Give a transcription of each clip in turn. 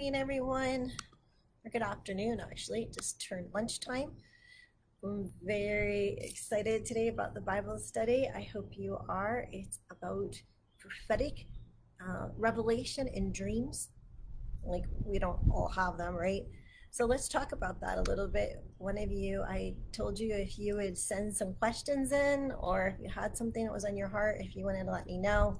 morning, everyone, or good afternoon, actually. Just turned lunchtime. I'm very excited today about the Bible study. I hope you are. It's about prophetic uh, revelation in dreams. Like, we don't all have them, right? So let's talk about that a little bit. One of you, I told you if you would send some questions in or if you had something that was on your heart, if you wanted to let me know.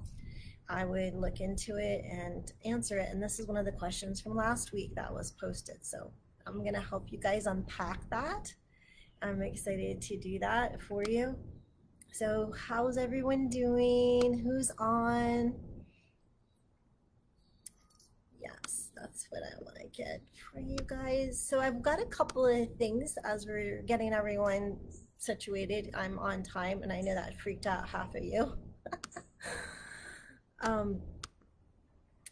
I would look into it and answer it. And this is one of the questions from last week that was posted. So I'm going to help you guys unpack that. I'm excited to do that for you. So, how's everyone doing? Who's on? Yes, that's what I want to get for you guys. So, I've got a couple of things as we're getting everyone situated. I'm on time, and I know that freaked out half of you. Um,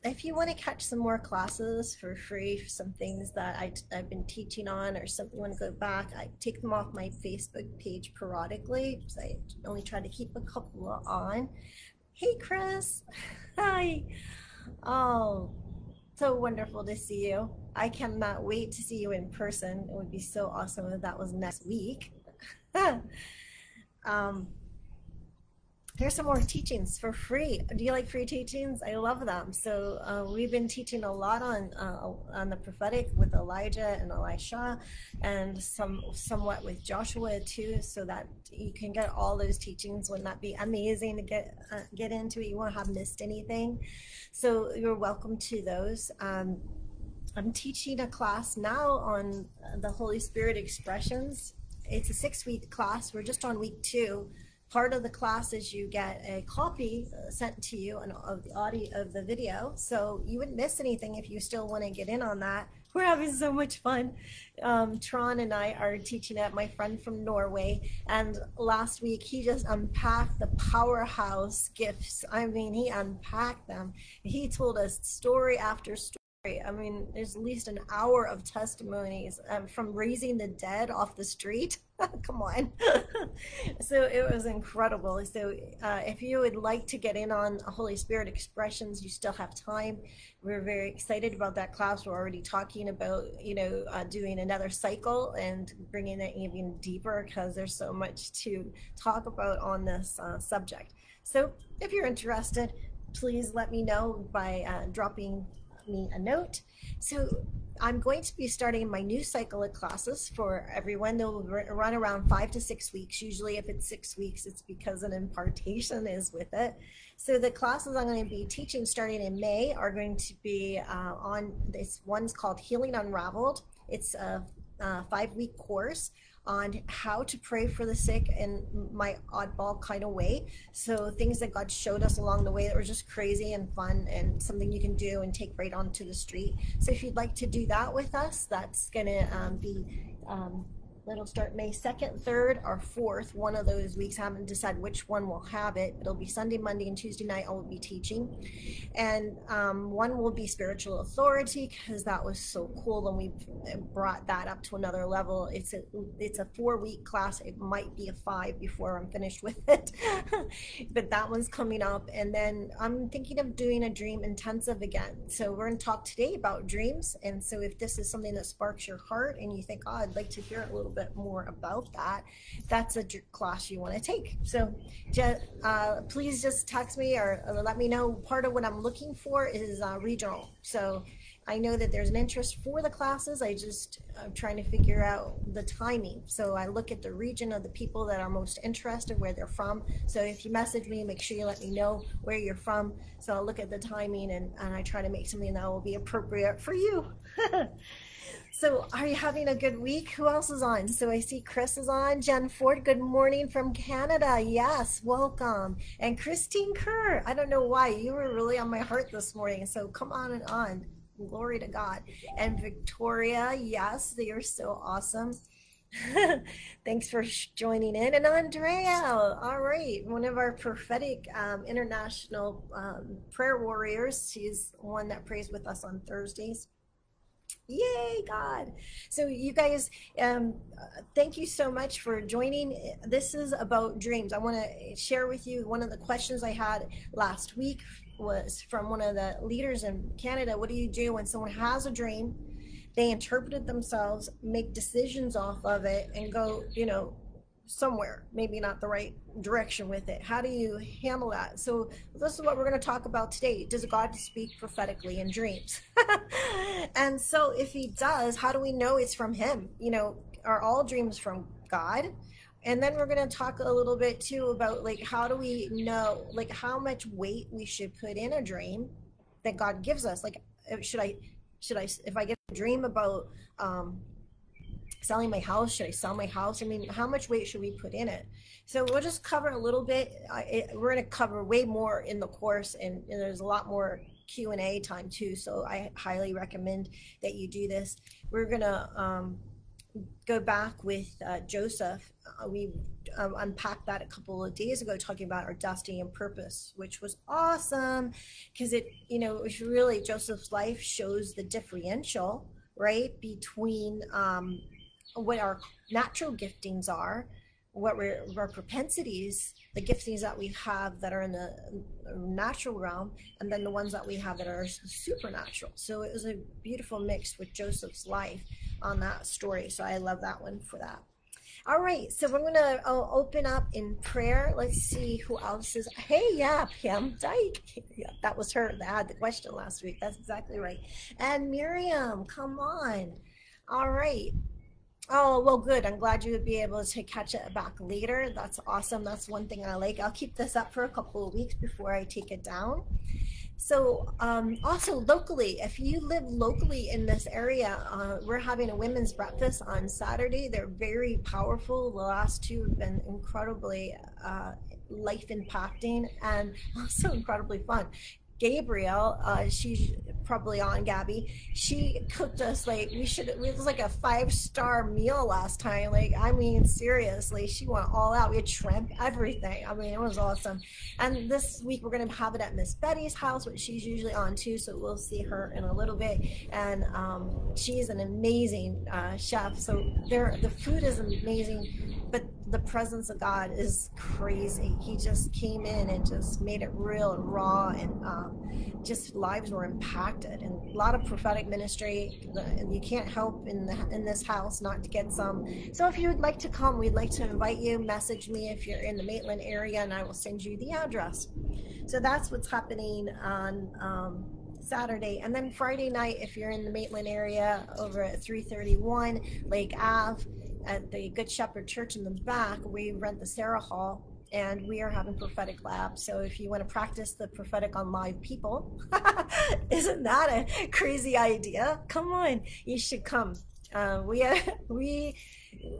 if you want to catch some more classes for free, some things that I, have been teaching on or something you want to go back, I take them off my Facebook page periodically. So I only try to keep a couple on. Hey, Chris. Hi. Oh, so wonderful to see you. I cannot wait to see you in person. It would be so awesome if that was next week. um, there's some more teachings for free. Do you like free teachings? I love them. So uh, we've been teaching a lot on uh, on the prophetic with Elijah and Elisha, and some somewhat with Joshua too, so that you can get all those teachings. Wouldn't that be amazing to get uh, get into it? You won't have missed anything. So you're welcome to those. Um, I'm teaching a class now on the Holy Spirit expressions. It's a six week class. We're just on week two part of the class is you get a copy uh, sent to you of the audio of the video. So you wouldn't miss anything if you still want to get in on that. We're having so much fun. Um, Trond and i are teaching at my friend from norway and last week he just unpacked the powerhouse gifts. I mean he unpacked them. He told us story after story I mean, there's at least an hour of testimonies um, from raising the dead off the street. Come on. so it was incredible. So uh, if you would like to get in on Holy Spirit expressions, you still have time. We're very excited about that class. We're already talking about, you know, uh, doing another cycle and bringing it even deeper because there's so much to talk about on this uh, subject. So if you're interested, please let me know by uh, dropping me a note. So I'm going to be starting my new cycle of classes for everyone. They'll run around five to six weeks. Usually, if it's six weeks, it's because an impartation is with it. So the classes I'm going to be teaching starting in May are going to be uh, on this one's called Healing Unraveled. It's a, a five week course on how to pray for the sick in my oddball kind of way. So things that God showed us along the way that were just crazy and fun and something you can do and take right onto the street. So if you'd like to do that with us, that's going to um, be um, It'll start May 2nd, 3rd, or 4th. One of those weeks. I haven't decided which one will have it. It'll be Sunday, Monday, and Tuesday night. I will be teaching. And um, one will be spiritual authority because that was so cool. And we brought that up to another level. It's a, it's a four week class. It might be a five before I'm finished with it. but that one's coming up. And then I'm thinking of doing a dream intensive again. So we're going to talk today about dreams. And so if this is something that sparks your heart and you think, oh, I'd like to hear it a little bit more about that, that's a class you want to take. So uh, please just text me or, or, let me know. Part of what I'm looking for is uh, regional. So I know that there's an interest for the classes. I just I'm trying to figure out the timing. So I look at the region of the people that are most interested, where they're from. So if you message me, make sure you let me know where you're from. So I'll look at the timing and, and I try to make something that will be appropriate for you. So, are you having a good week? Who else is on? So, I see Chris is on. Jen Ford, good morning from Canada. Yes, welcome. And Christine Kerr, I don't know why. You were really on my heart this morning. So, come on and on. Glory to God. And Victoria, yes, they are so awesome. Thanks for joining in. And Andrea, all right, one of our prophetic um, international um, prayer warriors. She's one that prays with us on Thursdays. Yay, God. So, you guys, um, thank you so much for joining. This is about dreams. I want to share with you one of the questions I had last week was from one of the leaders in Canada. What do you do when someone has a dream? They interpret it themselves, make decisions off of it, and go, you know, somewhere, maybe not the right direction with it. How do you handle that? So, this is what we're going to talk about today. Does God speak prophetically in dreams? and so, if He does, how do we know it's from Him? You know, are all dreams from God? And then we're going to talk a little bit too about like how do we know like how much weight we should put in a dream that God gives us. Like, should I, should I, if I get a dream about, um, selling my house should i sell my house? I mean how much weight should we put in it? So we'll just cover a little bit. It, we're going to cover way more in the course and, and there's a lot more q&a time too so i highly recommend that you do this. We're going to um, go back with uh, joseph. Uh, we um, unpacked that a couple of days ago talking about our destiny and purpose which was awesome because it you know it was really joseph's life shows the differential right between um, what our natural giftings are, what we're, our propensities, the giftings that we have that are in the natural realm, and then the ones that we have that are supernatural. So it was a beautiful mix with Joseph's life on that story. So I love that one for that. All right, so we're gonna uh, open up in prayer. Let's see who else is. Hey, yeah, Pam Dyke. Yeah, that was her that had the question last week. That's exactly right. And Miriam, come on. All right. Oh, well, good. I'm glad you would be able to catch it back later. That's awesome. That's one thing I like. I'll keep this up for a couple of weeks before I take it down. So, um, also locally, if you live locally in this area, uh, we're having a women's breakfast on Saturday. They're very powerful. The last two have been incredibly uh, life impacting and also incredibly fun. Gabriel, uh, she's probably on Gabby. She cooked us like we should. It was like a five star meal last time. Like I mean, seriously, she went all out. We had shrimp, everything. I mean, it was awesome. And this week we're gonna have it at Miss Betty's house, which she's usually on too. So we'll see her in a little bit. And um, she's an amazing uh, chef. So there, the food is amazing, but the presence of God is crazy. He just came in and just made it real and raw, and um, just lives were impacted. And a lot of prophetic ministry. And you can't help in the in this house not to get some. So if you would like to come, we'd like to invite you. Message me if you're in the Maitland area, and I will send you the address. So that's what's happening on. Um, Saturday. And then Friday night, if you're in the Maitland area over at 331 Lake Ave, at the Good Shepherd Church in the back, we rent the Sarah Hall and we are having prophetic labs. So if you want to practice the prophetic on live people, isn't that a crazy idea? Come on, you should come. Uh, we uh, we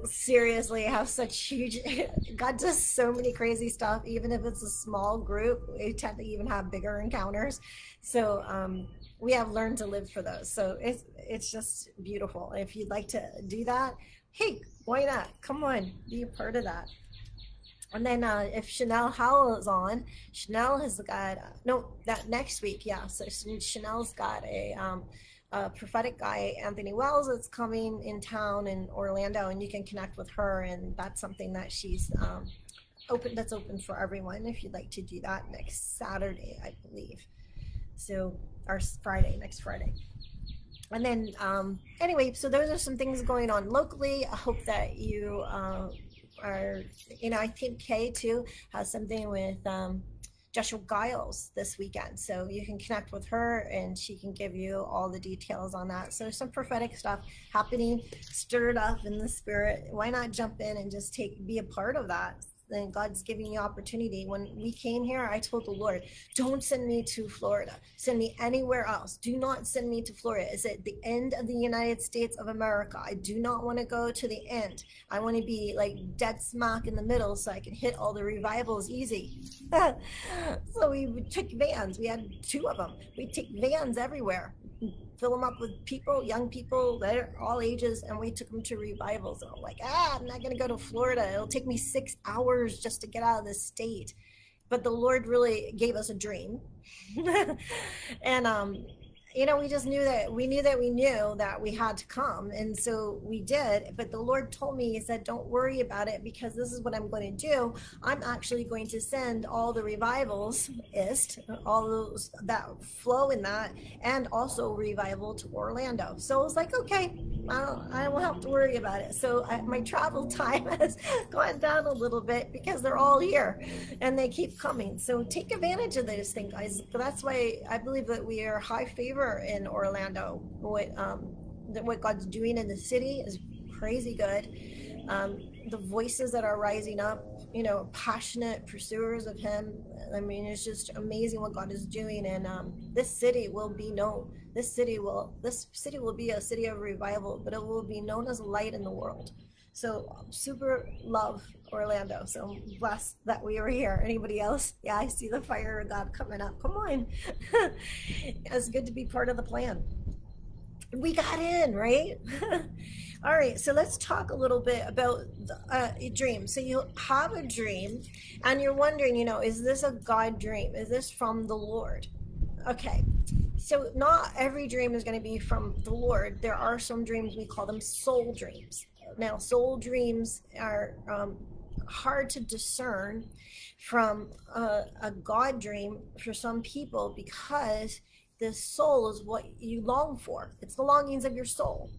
seriously have such huge. God does so many crazy stuff. Even if it's a small group, we tend to even have bigger encounters. So um, we have learned to live for those. So it's it's just beautiful. If you'd like to do that, hey, why not? Come on, be a part of that. And then uh, if Chanel Howell is on, Chanel has got, no, that next week, yeah. So Chanel's got a, um, a prophetic guy, Anthony Wells, that's coming in town in Orlando, and you can connect with her. And that's something that she's um, open, that's open for everyone if you'd like to do that next Saturday, I believe. So, or Friday, next Friday and then um, anyway, so those are some things going on locally. I hope that you uh, are, you know, I think Kay too has something with um, Joshua Giles this weekend. So you can connect with her and she can give you all the details on that. So there's some prophetic stuff happening, stirred up in the spirit. Why not jump in and just take, be a part of that? Then God's giving you opportunity. When we came here, I told the Lord, don't send me to Florida. Send me anywhere else. Do not send me to Florida. It's at the end of the United States of America. I do not want to go to the end. I want to be like dead smack in the middle so I can hit all the revivals easy. so we took vans. We had two of them. We take vans everywhere fill them up with people, young people, they're all ages, and we took them to revivals. And I'm like, ah, I'm not going to go to Florida. It'll take me six hours just to get out of the state. But the Lord really gave us a dream. and, um, you know, we just knew that we knew that we knew that we had to come. And so we did. But the Lord told me, He said, Don't worry about it because this is what I'm going to do. I'm actually going to send all the revivals, ist, all those that flow in that, and also revival to Orlando. So I was like, okay, I don't, I won't have to worry about it. So I, my travel time has gone down a little bit because they're all here and they keep coming. So take advantage of this thing, guys. That's why I believe that we are high favor in Orlando. What um, what God's doing in the city is crazy good. Um, the voices that are rising up, you know, passionate pursuers of Him. I mean, it's just amazing what God is doing, and um, this city will be known. This city will this city will be a city of revival, but it will be known as light in the world. So super love Orlando. So I'm blessed that we were here. Anybody else? Yeah, I see the fire of God coming up. Come on. it's good to be part of the plan. We got in, right? All right, so let's talk a little bit about uh, a dream. So you have a dream and you're wondering, you know, is this a God dream? Is this from the Lord? Okay, so not every dream is going to be from the Lord. There are some dreams, we call them soul dreams. Now, soul dreams are um, hard to discern from a, a God dream for some people because the soul is what you long for. It's the longings of your soul.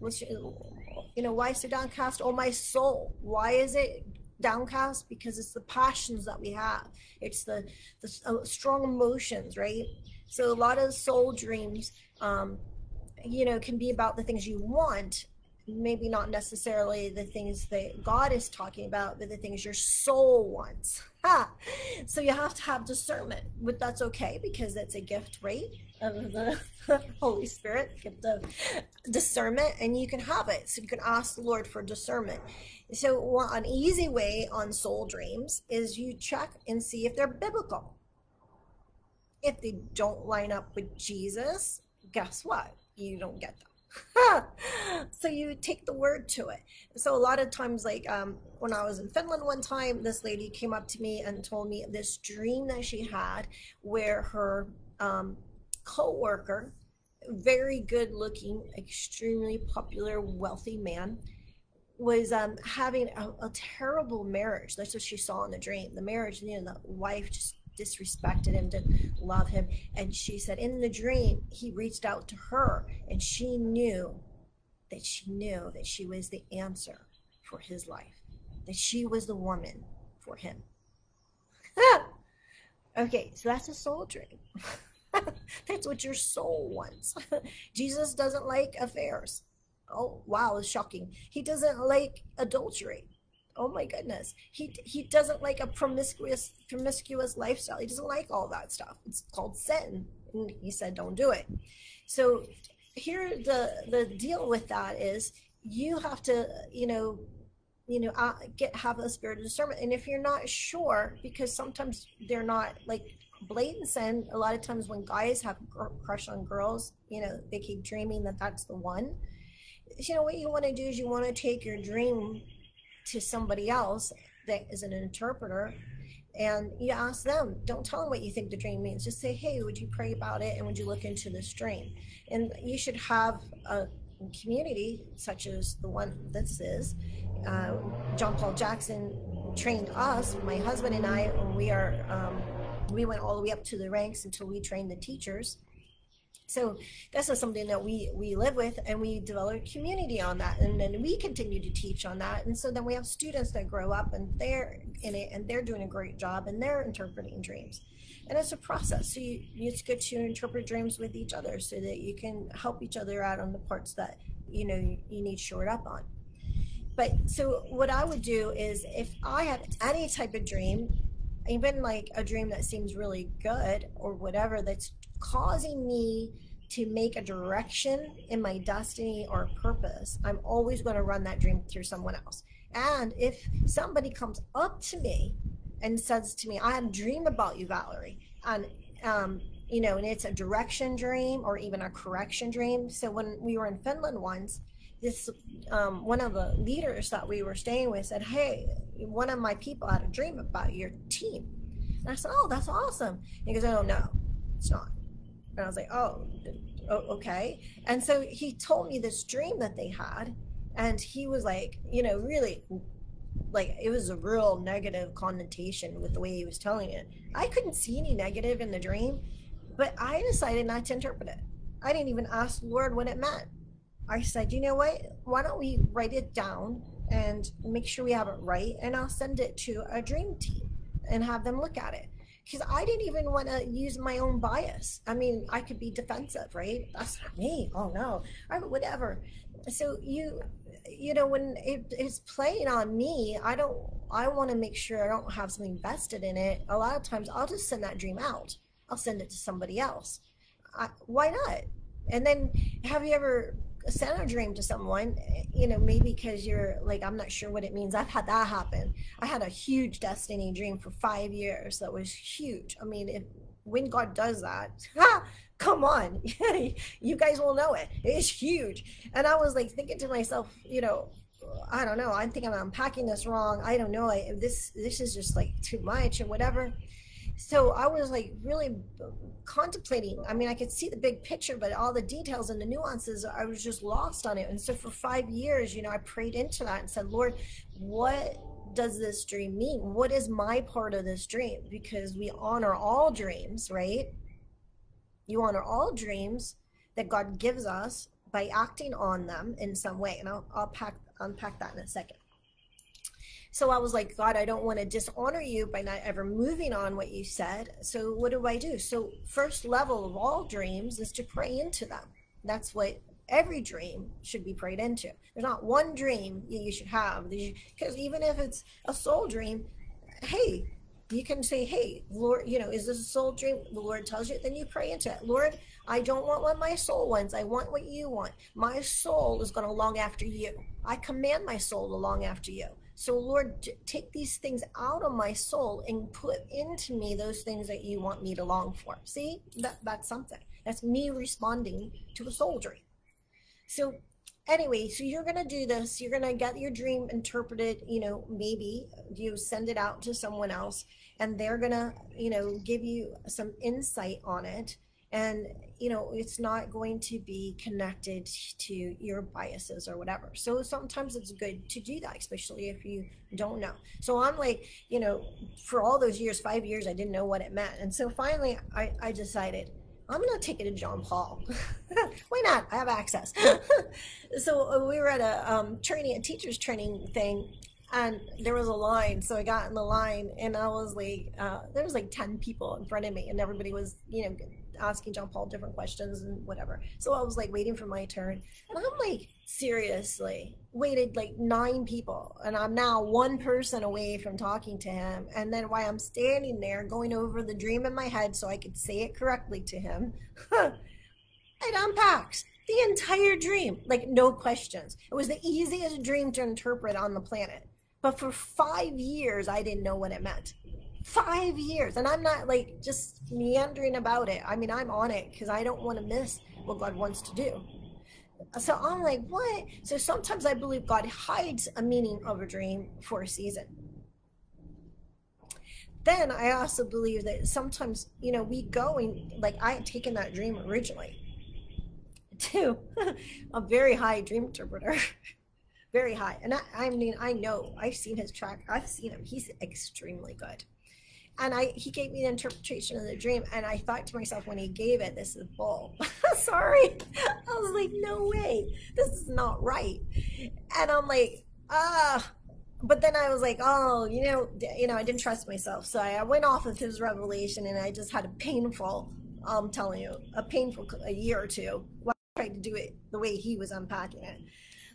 You know, why so downcast? Oh, my soul. Why is it downcast? Because it's the passions that we have. It's the the uh, strong emotions, right? So a lot of soul dreams, um, you know, can be about the things you want, maybe not necessarily the things that God is talking about, but the things your soul wants. Ha! So you have to have discernment, but that's okay because it's a gift, right? Of the Holy Spirit, gift of discernment, and you can have it. So you can ask the Lord for discernment. So an easy way on soul dreams is you check and see if they're biblical. If they don't line up with Jesus, guess what? You don't get them. so you take the word to it. So a lot of times, like um, when I was in Finland one time, this lady came up to me and told me this dream that she had where her um, co-worker, very good looking, extremely popular, wealthy man, was um, having a, a, terrible marriage. That's what she saw in the dream. The marriage, you know, the wife just disrespected him, didn't love him. And she said, in the dream, he reached out to her and she knew that she knew that she was the answer for his life, that she was the woman for him. okay, so that's a soul dream. that's what your soul wants. Jesus doesn't like affairs. Oh, wow, it's shocking. He doesn't like adultery oh my goodness he he doesn't like a promiscuous promiscuous lifestyle. He doesn't like all that stuff. It's called sin. And he said don't do it. So here the the deal with that is you have to you know you know uh, get have a spirit of discernment. And if you're not sure because sometimes they're not like blatant sin a lot of times when guys have crush on girls you know they keep dreaming that that's the one. You know what you want to do is you want to take your dream to somebody else that is an interpreter and you ask them don't tell them what you think the dream means. Just say hey would you pray about it and would you look into this dream and you should have a community such as the one this is. Uh, john paul jackson trained us my husband and i we are um, we went all the way up to the ranks until we trained the teachers so that's not something that we we live with, and we develop community on that, and then we continue to teach on that. And so then we have students that grow up and they're in it, and they're doing a great job, and they're interpreting dreams. And it's a process. So you, it's good to interpret dreams with each other so that you can help each other out on the parts that you know you, need shored up on. But so what I would do is if I had any type of dream, even like a dream that seems really good or whatever that's causing me to make a direction in my destiny or purpose, I'm always going to run that dream through someone else. And if somebody comes up to me and says to me, I have a dream about you, Valerie, and um, you know, and it's a direction dream or even a correction dream. So when we were in Finland once, this um, one of the leaders that we were staying with said, "Hey, one of my people had a dream about your team," and I said, "Oh, that's awesome." And he goes, "Oh no, it's not." And I was like, oh, oh, okay. And so he told me this dream that they had, and he was like, you know, really like it was a real negative connotation with the way he was telling it. I couldn't see any negative in the dream, but I decided not to interpret it. I didn't even ask Lord what it meant. I said, you know what? Why don't we write it down and make sure we have it right? And I'll send it to a dream team and have them look at it. Because I didn't even want to use my own bias. I mean, I could be defensive, right? That's not me. Oh no. Whatever. So you you know, when it is playing on me, I don't I want to make sure I don't have something vested in it. A lot of times I'll just send that dream out. I'll send it to somebody else. I, why not? And then have you ever sent a dream to someone, you know, maybe because you're like, I'm not sure what it means. I've had that happen. I had a huge destiny dream for five years that was huge. I mean, if, when God does that, ha, come on, you guys will know it. It's huge. And I was like thinking to myself, you know, I don't know. I think I'm unpacking this wrong. I don't know. I, this this is just like too much or whatever so I was like really contemplating. I mean, I could see the big picture, but all the details and the nuances, I was just lost on it. And so for five years, you know, I prayed into that and said, Lord, what does this dream mean? What is my part of this dream? Because we honor all dreams, right? You honor all dreams that God gives us by acting on them in some way. And I'll, I'll pack, unpack that in a second. So I was like, God, I don't want to dishonor you by not ever moving on what you said. So what do I do? So first level of all dreams is to pray into them. That's what every dream should be prayed into. There's not one dream you should have because even if it's a soul dream, hey, you can say, hey, Lord, you know, is this a soul dream? The Lord tells you, then you pray into it. Lord, I don't want what my soul wants. I want what you want. My soul is going to long after you. I command my soul to long after you. So, Lord, take these things out of my soul and put into me those things that you want me to long for. See, that, that's something. That's me responding to a soul dream. So, anyway, so you're going to do this. You're going to get your dream interpreted, you know, maybe you send it out to someone else and they're going to, you know, give you some insight on it and you know it's not going to be connected to your biases or whatever. So sometimes it's good to do that especially if you don't know. So i'm like you know for all those years five years i didn't know what it meant. And so finally i, I decided i'm going to take it to john paul. Why not? I have access. So we were at a um, training a teacher's training thing and there was a line. So i got in the line and i was like uh, there was like 10 people in front of me and everybody was you know asking John Paul different questions and whatever. So I was like waiting for my turn. And I'm like, seriously, waited like nine people. And I'm now one person away from talking to him. And then while I'm standing there going over the dream in my head so I could say it correctly to him, it unpacks the entire dream, like no questions. It was the easiest dream to interpret on the planet. But for five years, I didn't know what it meant five years and i'm not like just meandering about it. I mean i'm on it because i don't want to miss what god wants to do. So i'm like what? So sometimes i believe god hides a meaning of a dream for a season. Then i also believe that sometimes you know we go and like i had taken that dream originally to a very high dream interpreter. Very high. And I, I mean i know. I've seen his track. I've seen him. He's extremely good and I he gave me the interpretation of the dream, and I thought to myself when he gave it, "This is bull." Sorry, I was like, "No way, this is not right," and I'm like, ah. But then I was like, oh, you know, you know, I didn't trust myself, so I went off of his revelation, and I just had a painful, I'm telling you, a painful a year or two. While I tried to do it the way he was unpacking it,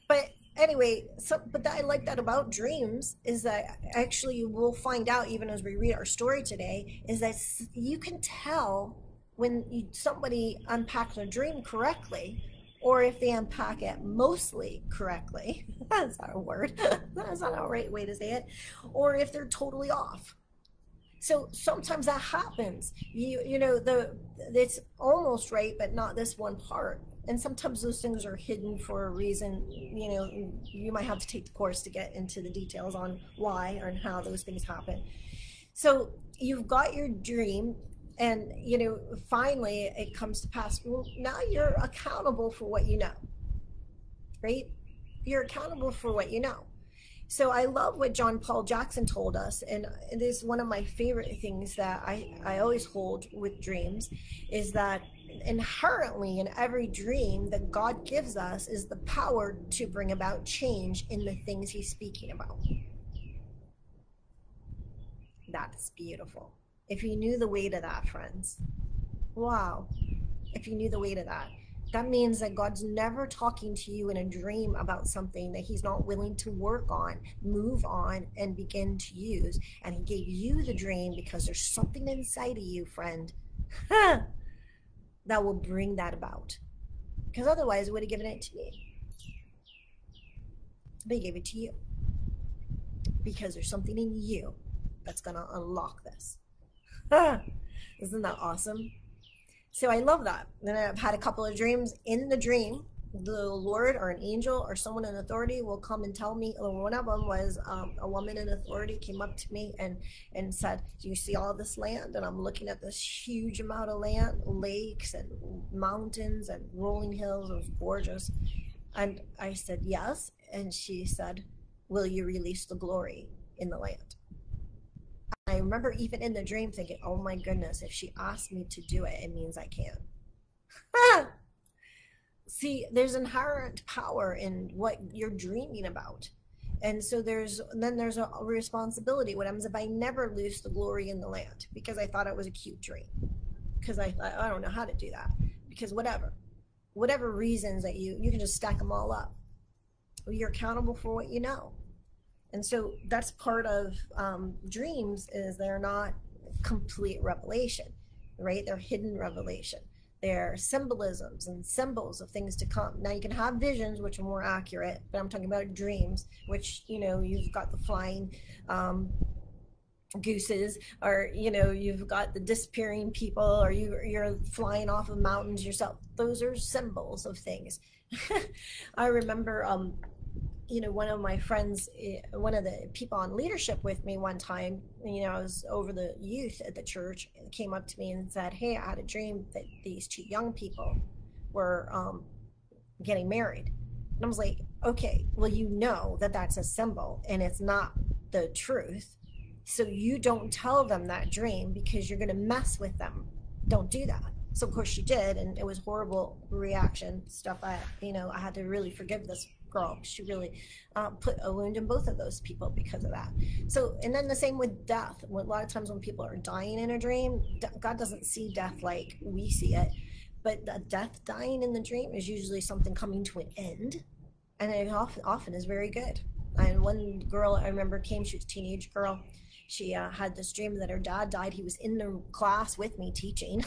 but anyway, so but that, I like that about dreams is that actually we'll find out even as we read our story today is that you can tell when you, somebody unpacks a dream correctly or if they unpack it mostly correctly. That's not a word. That's not a right way to say it. Or if they're totally off. So sometimes that happens. You you know the it's almost right but not this one part and sometimes those things are hidden for a reason you know you might have to take the course to get into the details on why and how those things happen. So you've got your dream and you know finally it comes to pass. Well now you're accountable for what you know right? You're accountable for what you know. So i love what john paul jackson told us and it is one of my favorite things that i i always hold with dreams is that inherently in every dream that god gives us is the power to bring about change in the things he's speaking about that's beautiful if you knew the weight of that, friends. Wow. If you knew the weight of that. That means that God's never talking to you in a dream about something that He's not willing to work on, move on, and begin to use. And He gave you the dream because there's something inside of you, friend, that will bring that about. Because otherwise, it would have given it to me. But He gave it to you. Because there's something in you that's going to unlock this. Isn't that awesome? So I love that. Then I've had a couple of dreams. In the dream, the Lord or an angel or someone in authority will come and tell me. One of them was um, a woman in authority came up to me and and said, "Do you see all this land?" And I'm looking at this huge amount of land, lakes and mountains and rolling hills. It was gorgeous. And I said, "Yes." And she said, "Will you release the glory in the land?" I remember even in the dream thinking, oh my goodness, if she asked me to do it, it means I can. See, there's inherent power in what you're dreaming about. And so there's then there's a responsibility. What happens if I never lose the glory in the land because I thought it was a cute dream? Because I thought I don't know how to do that. Because whatever, whatever reasons that you you can just stack them all up. You're accountable for what you know and so that's part of um, dreams is they're not complete revelation right they're hidden revelation they're symbolisms and symbols of things to come. Now you can have visions which are more accurate but i'm talking about dreams which you know you've got the flying um, gooses or you know you've got the disappearing people or you, you're flying off of mountains yourself. Those are symbols of things. I remember um, you know, one of my friends, eh, one of the people on leadership with me one time, you know, I was over the youth at the church, came up to me and said, Hey, I had a dream that these two young people were um, getting married. And I was like, Okay, well, you know that that's a symbol and it's not the truth. So you don't tell them that dream because you're going to mess with them. Don't do that. So of course she did, and it was horrible reaction stuff. I, you know, I had to really forgive this girl. She really uh, put a wound in both of those people because of that. So, and then the same with death. A lot of times when people are dying in a dream, God doesn't see death like we see it, but the death dying in the dream is usually something coming to an end, and it often, often is very good. And one girl I remember came, she was a teenage girl she uh, had this dream that her dad died. He was in the class with me teaching.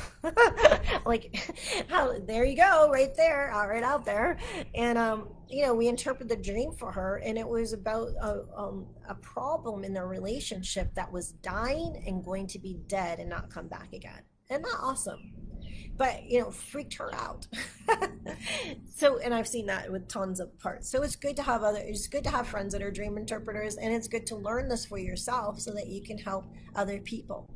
like, how, there you go, right there, uh, right out there. And, um, you know, we interpreted the dream for her, and it was about a, um, a problem in their relationship that was dying and going to be dead and not come back again. Isn't that awesome? But you know freaked her out. So and i've seen that with tons of parts. So it's good to have other it's good to have friends that are dream interpreters and it's good to learn this for yourself so that you can help other people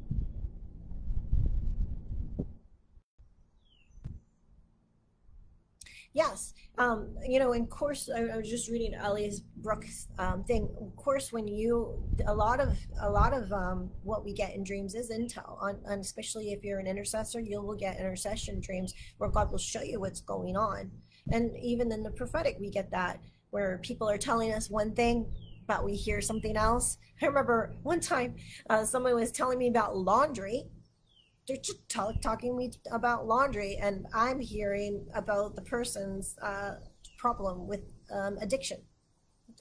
Yes. Um, you know, in course, I, I, was just reading Ellie's Brooks um, thing. Of course, when you, a lot of, a lot of um, what we get in dreams is intel, on, on, especially if you're an intercessor, you will get intercession dreams where God will show you what's going on. And even in the prophetic, we get that where people are telling us one thing, but we hear something else. I remember one time uh, someone was telling me about laundry they're just talk, talking me about laundry and i'm hearing about the person's uh, problem with um, addiction.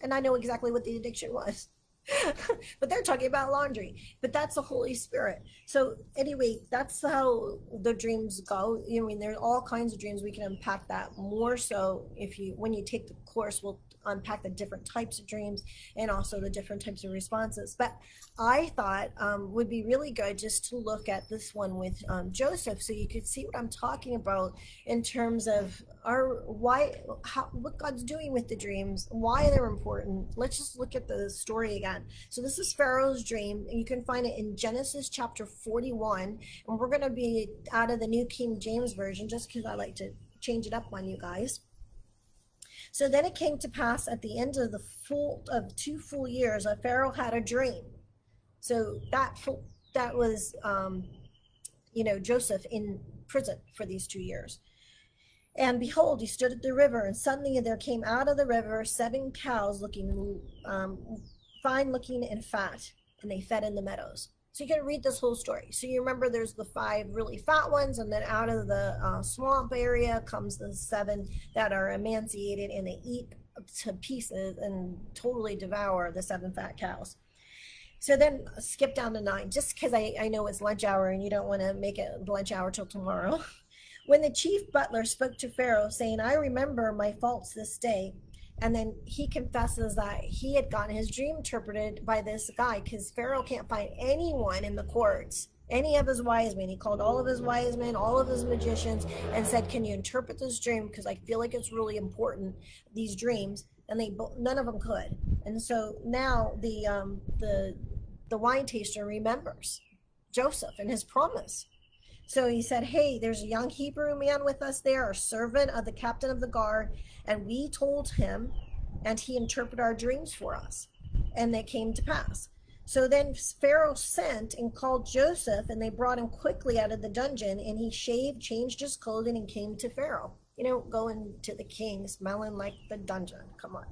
And i know exactly what the addiction was but they're talking about laundry. But that's the holy spirit. So anyway that's how the dreams go. I mean there's all kinds of dreams. We can unpack that more so if you when you take the course we'll unpack the different types of dreams and also the different types of responses. But I thought um, would be really good just to look at this one with um, Joseph so you could see what I'm talking about in terms of our why how what god's doing with the dreams why they're important. Let's just look at the story again. So this is pharaoh's dream. And you can find it in genesis chapter 41 and we're going to be out of the new king james version just because i like to change it up on you guys so then it came to pass at the end of the full of two full years that pharaoh had a dream so that full, that was um, you know joseph in prison for these two years and behold, he stood at the river, and suddenly there came out of the river seven cows looking um, fine looking and fat, and they fed in the meadows. So you can read this whole story. So you remember there's the five really fat ones, and then out of the uh, swamp area comes the seven that are emaciated, and they eat to pieces and totally devour the seven fat cows. So then skip down to nine, just because I, I know it's lunch hour and you don't want to make it lunch hour till tomorrow. When the chief butler spoke to Pharaoh, saying, I remember my faults this day, and then he confesses that he had gotten his dream interpreted by this guy because Pharaoh can't find anyone in the courts, any of his wise men. He called all of his wise men, all of his magicians, and said, Can you interpret this dream? Because I feel like it's really important, these dreams. And they none of them could. And so now the um, the the wine taster remembers Joseph and his promise. So he said, Hey, there's a young Hebrew man with us there, a servant of the captain of the guard. And we told him, and he interpreted our dreams for us. And they came to pass. So then Pharaoh sent and called Joseph, and they brought him quickly out of the dungeon. And he shaved, changed his clothing, and came to Pharaoh. You know, going to the king, smelling like the dungeon. Come on.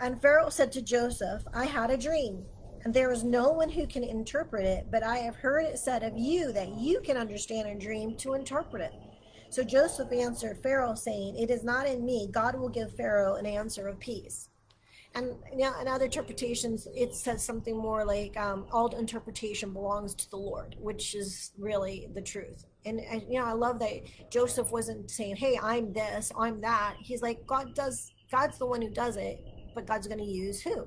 And Pharaoh said to Joseph, I had a dream and there is no one who can interpret it, but I have heard it said of you that you can understand a dream to interpret it. So Joseph answered Pharaoh, saying, It is not in me. God will give Pharaoh an answer of peace. And know, in other interpretations, it says something more like um, all interpretation belongs to the Lord, which is really the truth. And, and you know, I love that Joseph wasn't saying, "Hey, I'm this, I'm that." He's like, God does. God's the one who does it, but God's going to use who?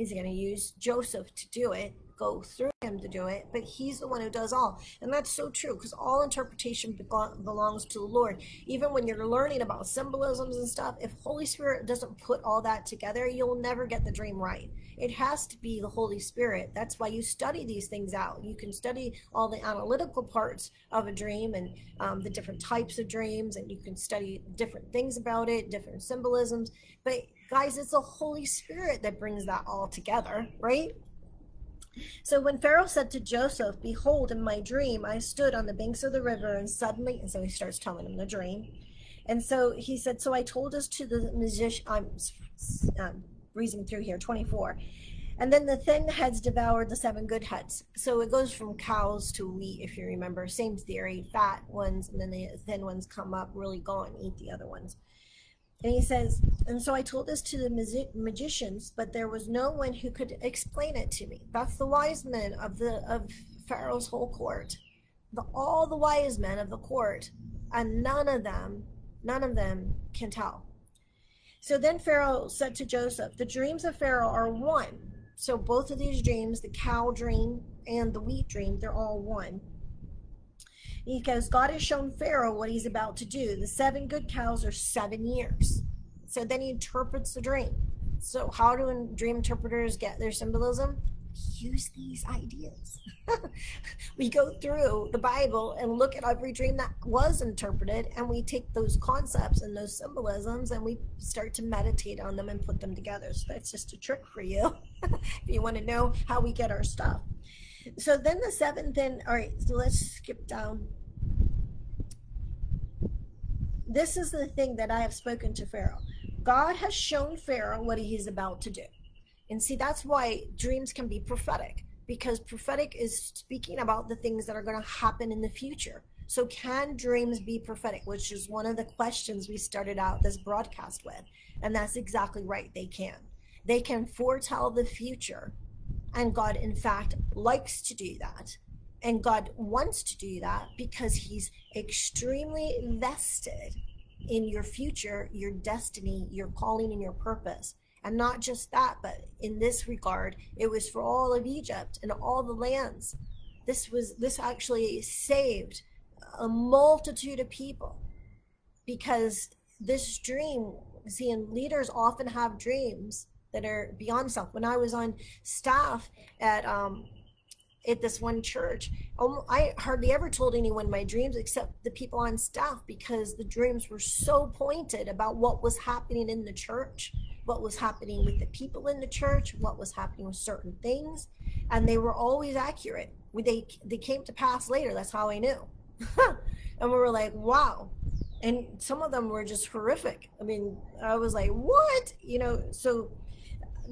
He's going to use Joseph to do it, go through him to do it, but he's the one who does all. And that's so true because all interpretation belongs to the Lord. Even when you're learning about symbolisms and stuff, if Holy Spirit doesn't put all that together, you'll never get the dream right. It has to be the Holy Spirit. That's why you study these things out. You can study all the analytical parts of a dream and um, the different types of dreams, and you can study different things about it, different symbolisms. But guys, it's the Holy Spirit that brings that all together, right? So when Pharaoh said to Joseph, Behold, in my dream, I stood on the banks of the river, and suddenly, and so he starts telling him the dream. And so he said, So I told this to the magician. I'm um, breezing through here, 24. And then the thin heads devoured the seven good heads. So it goes from cows to wheat, if you remember. Same theory. Fat ones, and then the thin ones come up, really go and eat the other ones. And he says, and so I told this to the magicians, but there was no one who could explain it to me. That's the wise men of the of Pharaoh's whole court, the, all the wise men of the court, and none of them, none of them can tell. So then Pharaoh said to Joseph, The dreams of Pharaoh are one. So both of these dreams, the cow dream and the wheat dream, they're all one. Because God has shown Pharaoh what he's about to do. The seven good cows are seven years. So then he interprets the dream. So, how do dream interpreters get their symbolism? use these ideas. we go through the Bible and look at every dream that was interpreted, and we take those concepts and those symbolisms and we start to meditate on them and put them together. So that's just a trick for you if you want to know how we get our stuff. So then the seventh and all right, so let's skip down. This is the thing that I have spoken to Pharaoh. God has shown Pharaoh what he's about to do. And see, that's why dreams can be prophetic because prophetic is speaking about the things that are going to happen in the future. So, can dreams be prophetic? Which is one of the questions we started out this broadcast with. And that's exactly right. They can. They can foretell the future. And God, in fact, likes to do that. And God wants to do that because He's extremely vested in your future, your destiny, your calling, and your purpose. And not just that, but in this regard, it was for all of Egypt and all the lands. This was this actually saved a multitude of people because this dream, seeing leaders often have dreams that are beyond self. When I was on staff at um, at this one church, I hardly ever told anyone my dreams except the people on staff because the dreams were so pointed about what was happening in the church, what was happening with the people in the church, what was happening with certain things, and they were always accurate. They they came to pass later. That's how I knew, and we were like, wow. And some of them were just horrific. I mean, I was like, what? You know, so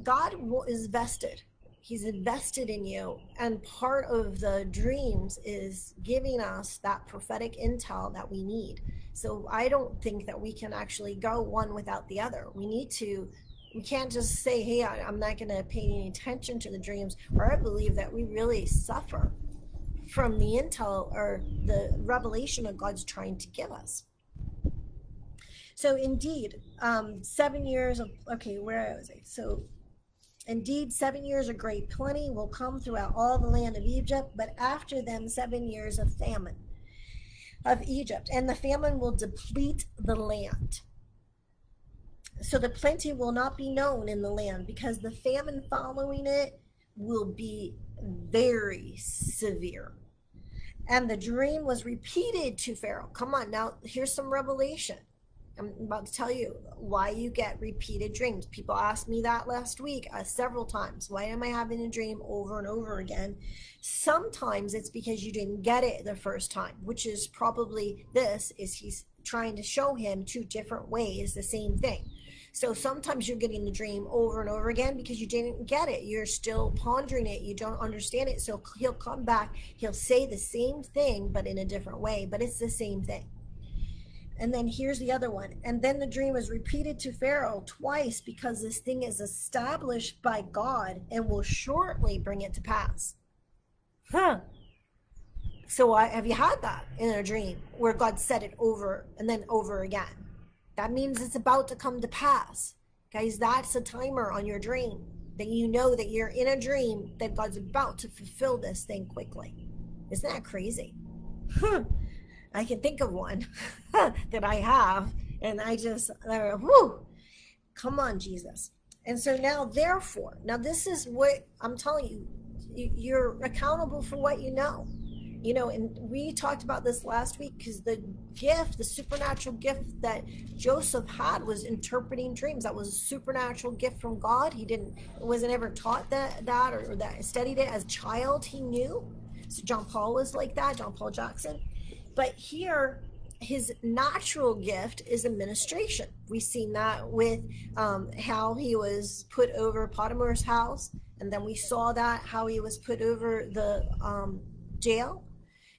God is vested. He's invested in you and part of the dreams is giving us that prophetic intel that we need. So i don't think that we can actually go one without the other. We need to we can't just say hey I, am not going to pay any attention to the dreams or i believe that we really suffer from the intel or the revelation that god's trying to give us. So indeed um, seven years of okay where i was i? So Indeed, seven years of great plenty will come throughout all the land of Egypt, but after them, seven years of famine of Egypt, and the famine will deplete the land. So the plenty will not be known in the land because the famine following it will be very severe. And the dream was repeated to Pharaoh. Come on, now here's some revelation. I'm about to tell you why you get repeated dreams. People asked me that last week uh, several times. Why am I having a dream over and over again? Sometimes it's because you didn't get it the first time, which is probably this is he's trying to show him two different ways the same thing. So sometimes you're getting the dream over and over again because you didn't get it. You're still pondering it. You don't understand it. So he'll come back. He'll say the same thing, but in a different way, but it's the same thing. And then here's the other one. And then the dream is repeated to Pharaoh twice because this thing is established by God and will shortly bring it to pass. Huh. So have you had that in a dream where God said it over and then over again? That means it's about to come to pass. Guys, that's a timer on your dream that you know that you're in a dream that God's about to fulfill this thing quickly. Isn't that crazy? Huh. I can think of one that I have, and I just, whoo, come on, Jesus. And so now, therefore, now this is what I'm telling you, you're accountable for what you know. You know, and we talked about this last week because the gift, the supernatural gift that Joseph had was interpreting dreams. That was a supernatural gift from God. He didn't wasn't ever taught that that or, or that studied it as a child. He knew. So John Paul was like that. John Paul Jackson but here, his natural gift is administration. We've seen that with um, how he was put over Potiphar's house, and then we saw that how he was put over the um, jail.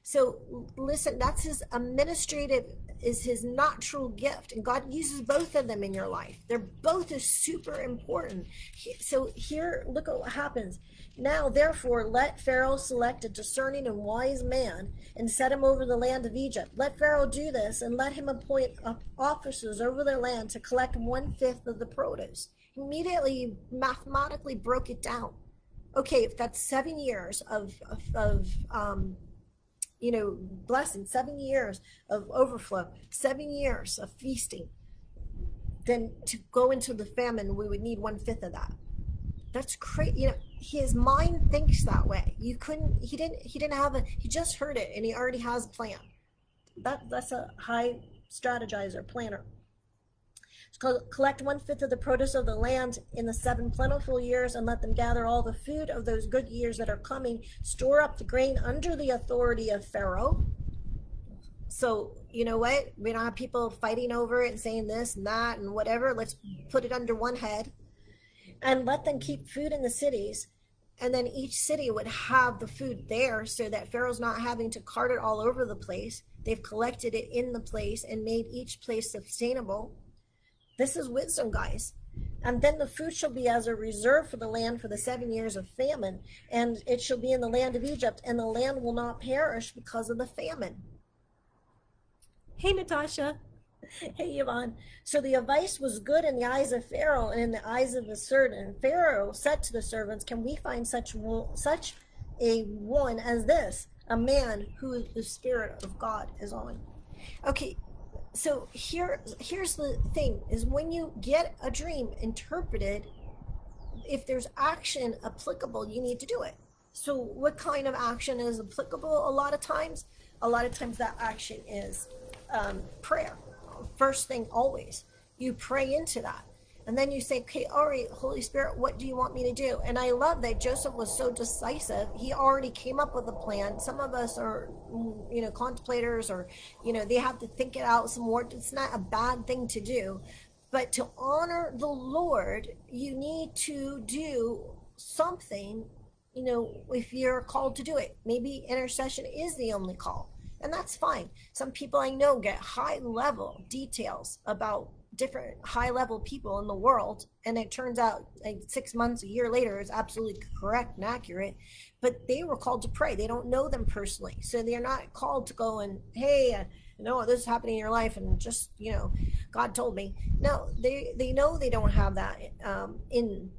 So listen, that's his administrative is his natural gift, and God uses both of them in your life. They're both as super important. So here, look at what happens. Now, therefore, let Pharaoh select a discerning and wise man and set him over the land of Egypt. Let Pharaoh do this and let him appoint officers over their land to collect one fifth of the produce. Immediately, mathematically broke it down. Okay, if that's seven years of, of, of um, you know, blessing, seven years of overflow, seven years of feasting, then to go into the famine, we would need one fifth of that. That's crazy. You know, his mind thinks that way. You couldn't. He didn't. He didn't have a. He just heard it, and he already has a plan. That that's a high strategizer planner. Collect one fifth of the produce of the land in the seven plentiful years, and let them gather all the food of those good years that are coming. Store up the grain under the authority of Pharaoh. So you know what? We don't have people fighting over it and saying this and that and whatever. Let's put it under one head and let them keep food in the cities and then each city would have the food there so that pharaoh's not having to cart it all over the place they've collected it in the place and made each place sustainable this is wisdom guys and then the food shall be as a reserve for the land for the seven years of famine and it shall be in the land of egypt and the land will not perish because of the famine hey natasha hey, Yvonne. So the advice was good in the eyes of Pharaoh and in the eyes of the servant. And Pharaoh said to the servants, Can we find such such a one as this, a man who the Spirit of God is on? Okay, so here here's the thing is when you get a dream interpreted if there's action applicable you need to do it. So what kind of action is applicable? A lot of times a lot of times that action is um, prayer. First thing always you pray into that and then you say, okay, all right, Holy Spirit, what do you want me to do? And I love that Joseph was so decisive. He already came up with a plan. Some of us are, mm, you know, contemplators or, you know, they have to think it out some more. It's not a bad thing to do. But to honor the Lord, you need to do something, you know, if you're called to do it. Maybe intercession is the only call. And that's fine. Some people I know get high level details about different high level people in the world and it turns out like six months a year later is absolutely correct and accurate but they were called to pray. They don't know them personally so they're not called to go and hey uh, you know this is happening in your life and just you know god told me. No they they know they don't have that um, in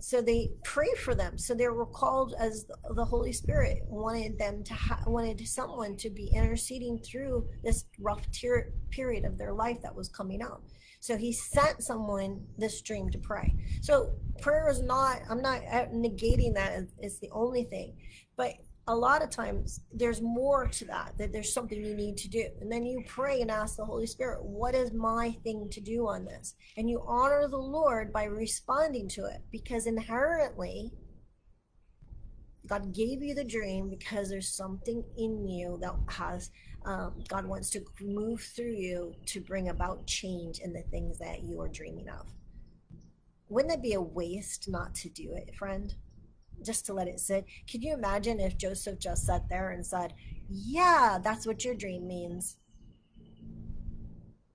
so they pray for them. So they were called as the holy spirit wanted them to ha- wanted someone to be interceding through this rough ter- period of their life that was coming up so he sent someone this dream to pray. So prayer is not, I'm not uh, negating that it's the only thing, but a lot of times there's more to that, that there's something you need to do. And then you pray and ask the Holy Spirit, what is my thing to do on this? And you honor the Lord by responding to it because inherently, God gave you the dream because there's something in you that has um, God wants to move through you to bring about change in the things that you are dreaming of. Wouldn't it be a waste not to do it, friend? Just to let it sit. Can you imagine if Joseph just sat there and said, Yeah, that's what your dream means?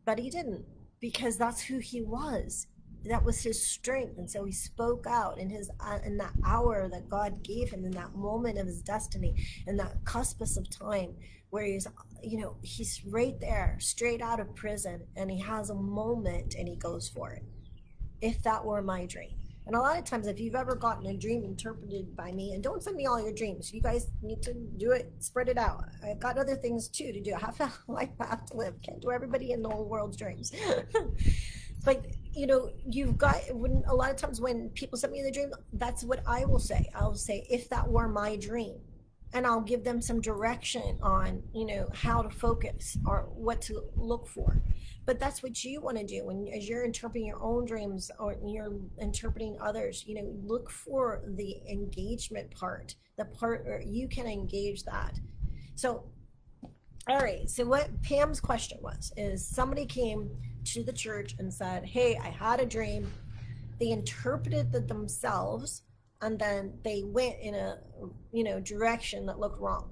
But he didn't, because that's who he was that was his strength and so he spoke out in his uh, in that hour that god gave him in that moment of his destiny in that cuspus of time where he's you know he's right there straight out of prison and he has a moment and he goes for it. If that were my dream. And a lot of times if you've ever gotten a dream interpreted by me and don't send me all your dreams you guys need to do it spread it out. I've got other things too to do. I have a life i have to live. Can't do everybody in the whole world's dreams. But you know you've got when a lot of times when people send me the dream that's what i will say. I'll say if that were my dream and i'll give them some direction on you know how to focus or what to look for but that's what you want to do when as you're interpreting your own dreams or you're interpreting others you know look for the engagement part the part where you can engage that so all right so what pam's question was is somebody came to the church and said, Hey, I had a dream. They interpreted it themselves and then they went in a you know direction that looked wrong.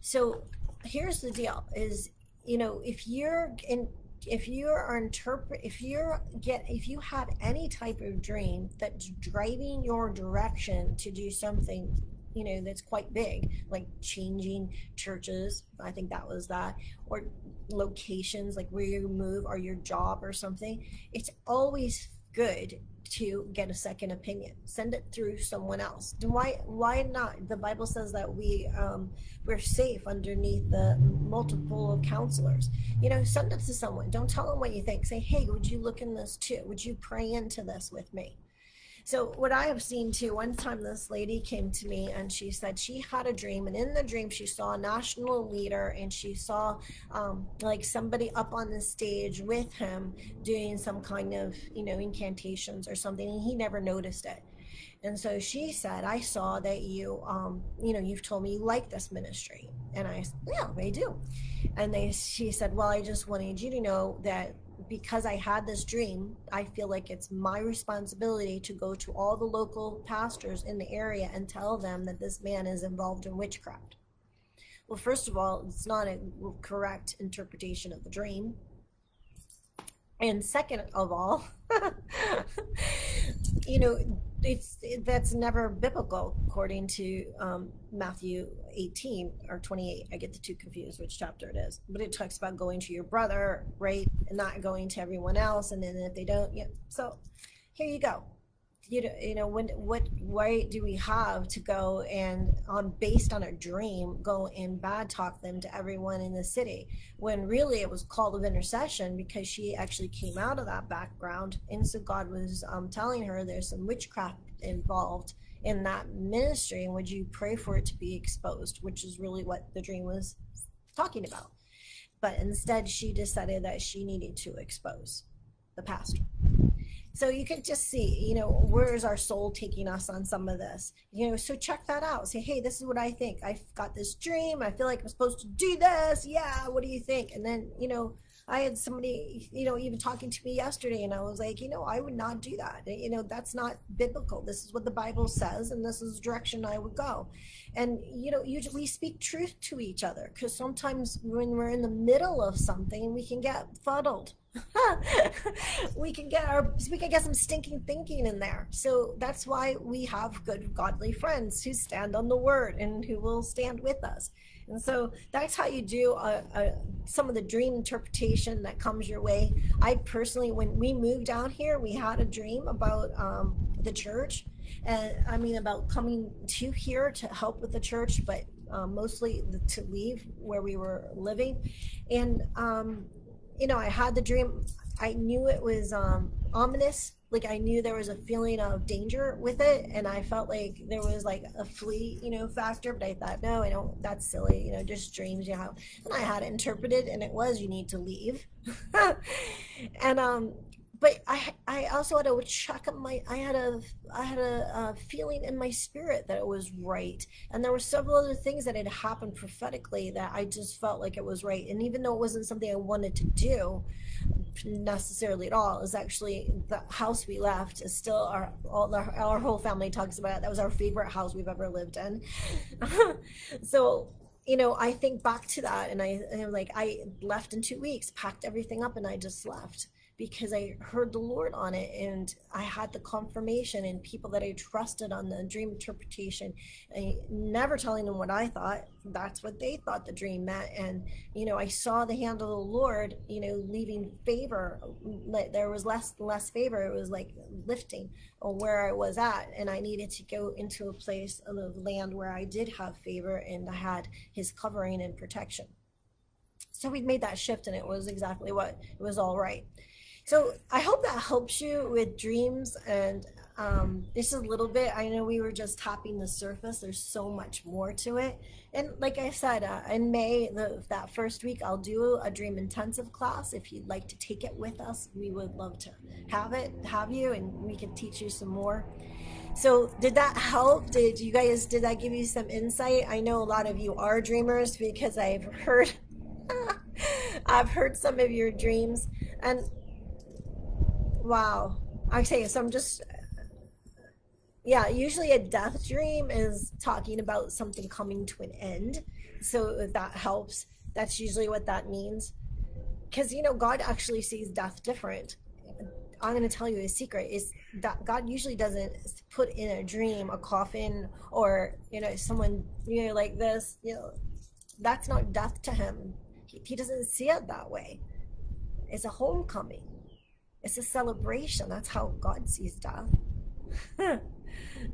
So here's the deal is you know if you're in if you are interpret if you're get if you have any type of dream that's driving your direction to do something you know that's quite big like changing churches i think that was that or locations like where you move or your job or something it's always good to get a second opinion. Send it through someone else. why why not? The bible says that we um we're safe underneath the multiple counselors. You know send it to someone. Don't tell them what you think. Say hey would you look in this too? Would you pray into this with me so what I have seen too, one time this lady came to me and she said she had a dream, and in the dream she saw a national leader and she saw um, like somebody up on the stage with him doing some kind of you know incantations or something, and he never noticed it. And so she said, I saw that you, um, you know, you've told me you like this ministry. And I said, yeah, they do. And they, she said, well, I just wanted you to know that because I had this dream, I feel like it's my responsibility to go to all the local pastors in the area and tell them that this man is involved in witchcraft. Well, first of all, it's not a correct interpretation of the dream. And second of all, you know, it's that's never biblical according to um, Matthew 18 or 28. I get the two confused which chapter it is, but it talks about going to your brother, right, and not going to everyone else. And then if they don't, yeah. So here you go. You know, you know, when what right do we have to go and on based on a dream go and bad talk them to everyone in the city? When really it was call of intercession because she actually came out of that background. And so God was um, telling her there's some witchcraft involved in that ministry and would you pray for it to be exposed which is really what the dream was talking about. But instead she decided that she needed to expose the pastor so you can just see you know where is our soul taking us on some of this? You know so check that out. Say hey this is what i think. I've got this dream. I feel like i'm supposed to do this. Yeah what do you think? And then you know I had somebody, you know, even talking to me yesterday, and I was like, you know, I would not do that. You know, that's not biblical. This is what the Bible says, and this is the direction I would go. And you know, usually we speak truth to each other because sometimes when we're in the middle of something, we can get fuddled. we can get our we can get some stinking thinking in there. So that's why we have good godly friends who stand on the word and who will stand with us. And so that's how you do a, a, some of the dream interpretation that comes your way. I personally, when we moved down here, we had a dream about um, the church. And I mean, about coming to here to help with the church, but um, mostly to leave where we were living. And, um, you know, I had the dream. I knew it was um, ominous like I knew there was a feeling of danger with it, and I felt like there was like a flee, you know, factor. But I thought, no, I don't. That's silly, you know, just dreams, you know. And I had it interpreted, and it was you need to leave. and um, but I I also had to check up my I had a I had a, a, feeling in my spirit that it was right, and there were several other things that had happened prophetically that I just felt like it was right, and even though it wasn't something I wanted to do necessarily at all, is actually the house we left is still our all our, our whole family talks about it. That was our favorite house we've ever lived in. so you know, I think back to that and I, am like, I left in two weeks, packed everything up, and I just left because I heard the Lord on it and I had the confirmation and people that I trusted on the dream interpretation. I never telling them what I thought. That's what they thought the dream meant. And, you know, I saw the hand of the Lord, you know, leaving favor. There was less less favor. It was like lifting where I was at. And I needed to go into a place of land where I did have favor and I had his covering and protection. So we made that shift and it was exactly what it was all right. So I hope that helps you with dreams and um, this is a little bit. I know we were just topping the surface. There's so much more to it. And like I said, uh, in May, the, that first week, I'll do a dream intensive class. If you'd like to take it with us, we would love to have it, have you, and we can teach you some more. So did that help? Did you guys, did that give you some insight? I know a lot of you are dreamers because I've heard, I've heard some of your dreams. And Wow. i Okay, so I'm just yeah, usually a death dream is talking about something coming to an end. So if that helps, that's usually what that means. Because you know, God actually sees death different. I'm going to tell you a secret is that God usually doesn't put in a dream a coffin or you know someone you know like this. You know, that's not death to him. He, he doesn't see it that way. It's a homecoming it's a celebration. That's how God sees death.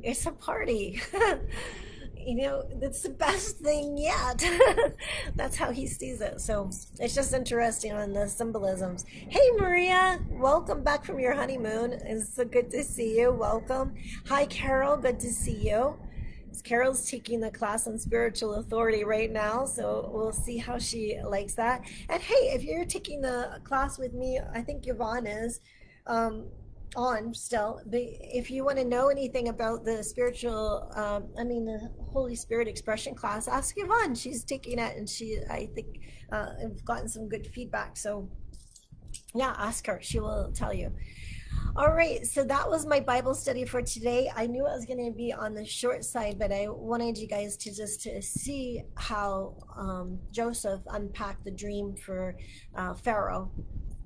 it's a party. you know, it's the best thing yet. That's how he sees it. So it's just interesting on the symbolisms. Hey, Maria, welcome back from your honeymoon. It's so good to see you. Welcome. Hi, Carol. Good to see you. Carol's taking the class on spiritual authority right now, so we'll see how she likes that. And hey, if you're taking the class with me, I think Yvonne is um, on still. But if you want to know anything about the spiritual, um, I mean, the Holy Spirit expression class, ask Yvonne. She's taking it, and she, I think, uh, have gotten some good feedback. So, yeah, ask her. She will tell you. All right, so that was my Bible study for today. I knew I was going to be on the short side, but I wanted you guys to just to see how um, Joseph unpacked the dream for uh, Pharaoh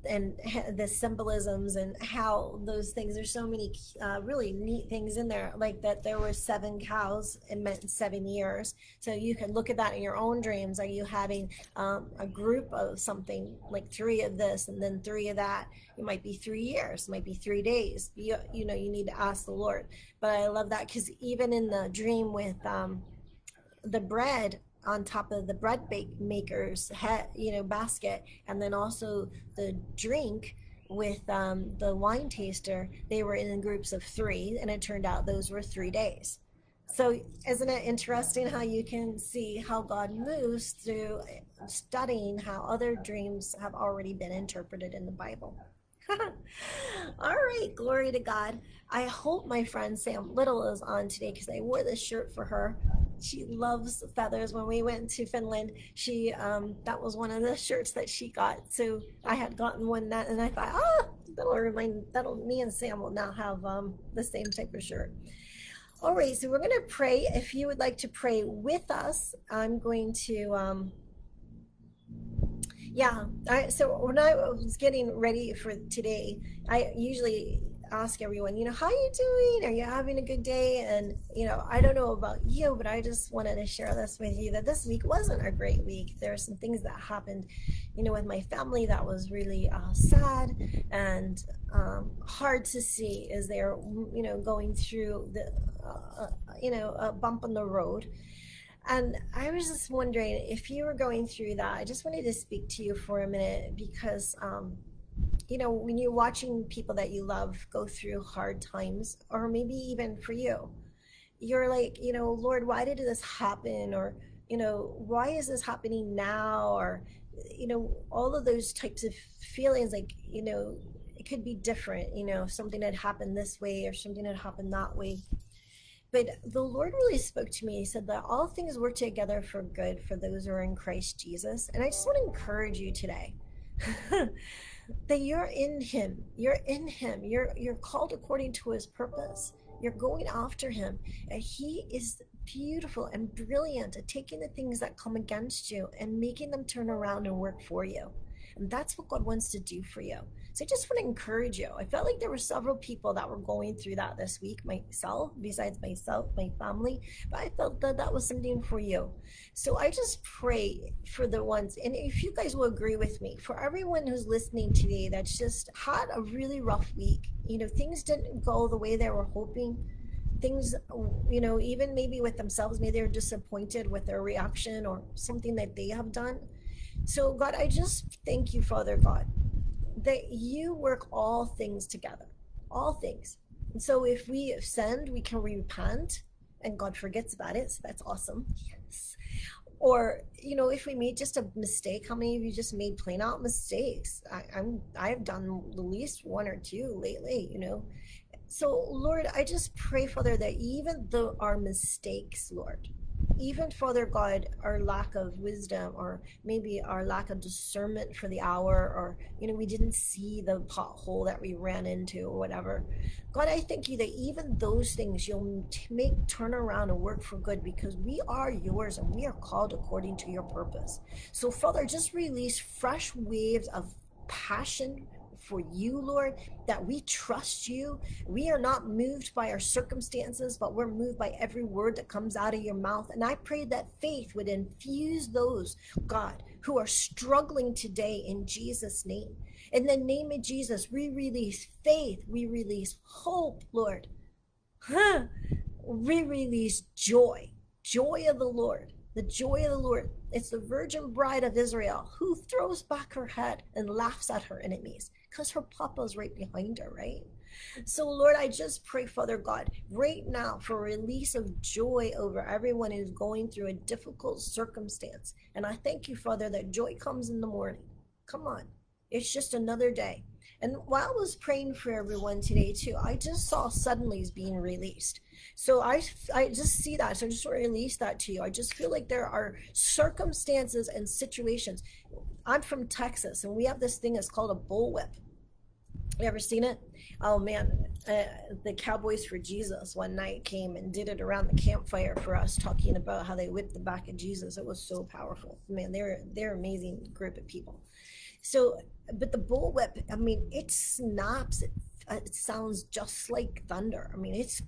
and the symbolisms and how those things there's so many uh, really neat things in there like that there were seven cows it meant seven years. So you can look at that in your own dreams. Are you having um, a group of something like three of this and then three of that? It might be three years might be three days. You, you know you need to ask the lord. But i love that because even in the dream with um, the bread on top of the bread bake maker's head, you know, basket, and then also the drink with um, the wine taster. They were in groups of three, and it turned out those were three days. So, isn't it interesting how you can see how God moves through studying how other dreams have already been interpreted in the Bible? All right, glory to God. I hope my friend Sam Little is on today because I wore this shirt for her she loves feathers. When we went to Finland, she um, that was one of the shirts that she got. So I had gotten one that, and I thought, ah, that'll remind that'll me and Sam will now have um, the same type of shirt. All right, so we're going to pray. If you would like to pray with us, I'm going to. Um, yeah, I, so when I was getting ready for today, I usually ask everyone, you know, how you doing? Are you having a good day? And, you know, I don't know about you, but I just wanted to share this with you that this week wasn't a great week. There are some things that happened, you know, with my family that was really uh, sad and um, hard to see as they're, you know, going through the, uh, uh, you know, a bump on the road. And I was just wondering if you were going through that, I just wanted to speak to you for a minute because, um, you know, when you're watching people that you love go through hard times, or maybe even for you, you're like, you know, Lord, why did this happen? Or, you know, why is this happening now? Or, you know, all of those types of feelings, like, you know, it could be different, you know, something had happened this way or something had happened that way. But the Lord really spoke to me. He said that all things work together for good for those who are in Christ Jesus. And I just want to encourage you today. that you're in him. You're in him. You're you're called according to his purpose. You're going after him. And he is beautiful and brilliant at taking the things that come against you and making them turn around and work for you. And that's what god wants to do for you so I just want to encourage you. I felt like there were several people that were going through that this week, myself, besides myself, my family, but I felt that that was something for you. So I just pray for the ones, and if you guys will agree with me, for everyone who's listening today that's just had a really rough week, you know, things didn't go the way they were hoping things you know even maybe with themselves maybe they're disappointed with their reaction or something that they have done so god i just thank you father god that you work all things together, all things. And so if we sinned, we can repent and God forgets about it. So that's awesome. Yes. Or, you know, if we made just a mistake, how many of you just made plain out mistakes? I, I'm I've done at least one or two lately, you know. So Lord, I just pray, Father, that even though our mistakes, Lord, even Father God, our lack of wisdom or maybe our lack of discernment for the hour, or, you know, we didn't see the pothole that we ran into or whatever. God, I thank you that even those things you'll make turn around and work for good because we are yours and we are called according to your purpose. So, Father, just release fresh waves of passion for you, Lord, that we trust you. We are not moved by our circumstances, but we're moved by every word that comes out of your mouth. And I pray that faith would infuse those, God, who are struggling today in Jesus' name. In the name of Jesus, we release faith, we release hope, Lord. Huh. We release joy, joy of the Lord the joy of the Lord. It's the virgin bride of Israel who throws back her head and laughs at her enemies because her papa's right behind her, right? So, Lord, I just pray, Father God, right now for release of joy over everyone who's going through a difficult circumstance. And I thank you, Father, that joy comes in the morning. Come on, it's just another day. And while I was praying for everyone today, too, I just saw suddenlies being released. So I, I just see that. So I just want to release that to you. I just feel like there are circumstances and situations. I'm from Texas, and we have this thing that's called a bullwhip. You ever seen it? Oh man, uh, the Cowboys for Jesus one night came and did it around the campfire for us, talking about how they whipped the back of Jesus. It was so powerful. Man, they're they're amazing group of people. So, but the bullwhip, I mean, it snaps. It, uh, it sounds just like thunder. I mean, it's,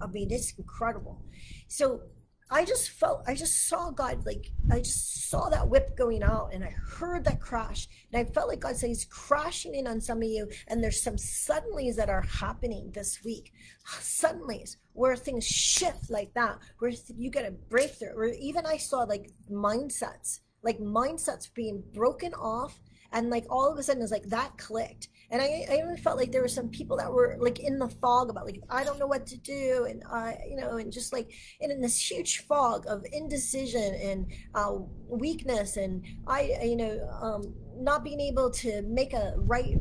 I mean, it's incredible. So I just felt, I just saw God, like, I just saw that whip going out and I heard that crash. And I felt like God said He's crashing in on some of you. And there's some suddenlies that are happening this week. Suddenlies where things shift like that, where you get a breakthrough. Or even I saw like mindsets, like mindsets being broken off. And like all of a sudden, it's like that clicked and I, I even felt like there were some people that were like in the fog about like I don't know what to do, and I, you know, and just like in this huge fog of indecision and uh, weakness, and I, you know, um, not being able to make a right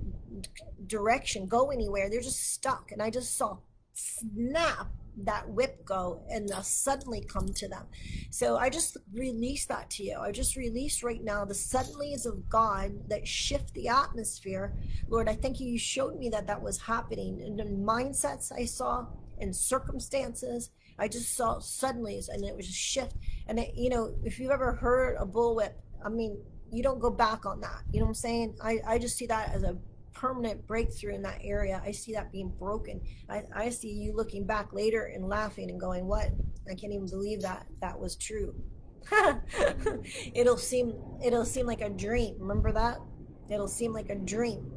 direction, go anywhere. They're just stuck, and I just saw snap that whip go and they'll suddenly come to them. So I just release that to you. I just release right now the suddenlies of God that shift the atmosphere. Lord, I thank you. You showed me that that was happening in the mindsets I saw and circumstances. I just saw suddenlies and it was a shift. And it, you know, if you've ever heard a bullwhip, I mean, you don't go back on that. You know what I'm saying? I, I just see that as a permanent breakthrough in that area. I see that being broken. I, I see you looking back later and laughing and going, What? I can't even believe that that was true. it'll seem it'll seem like a dream. Remember that? It'll seem like a dream.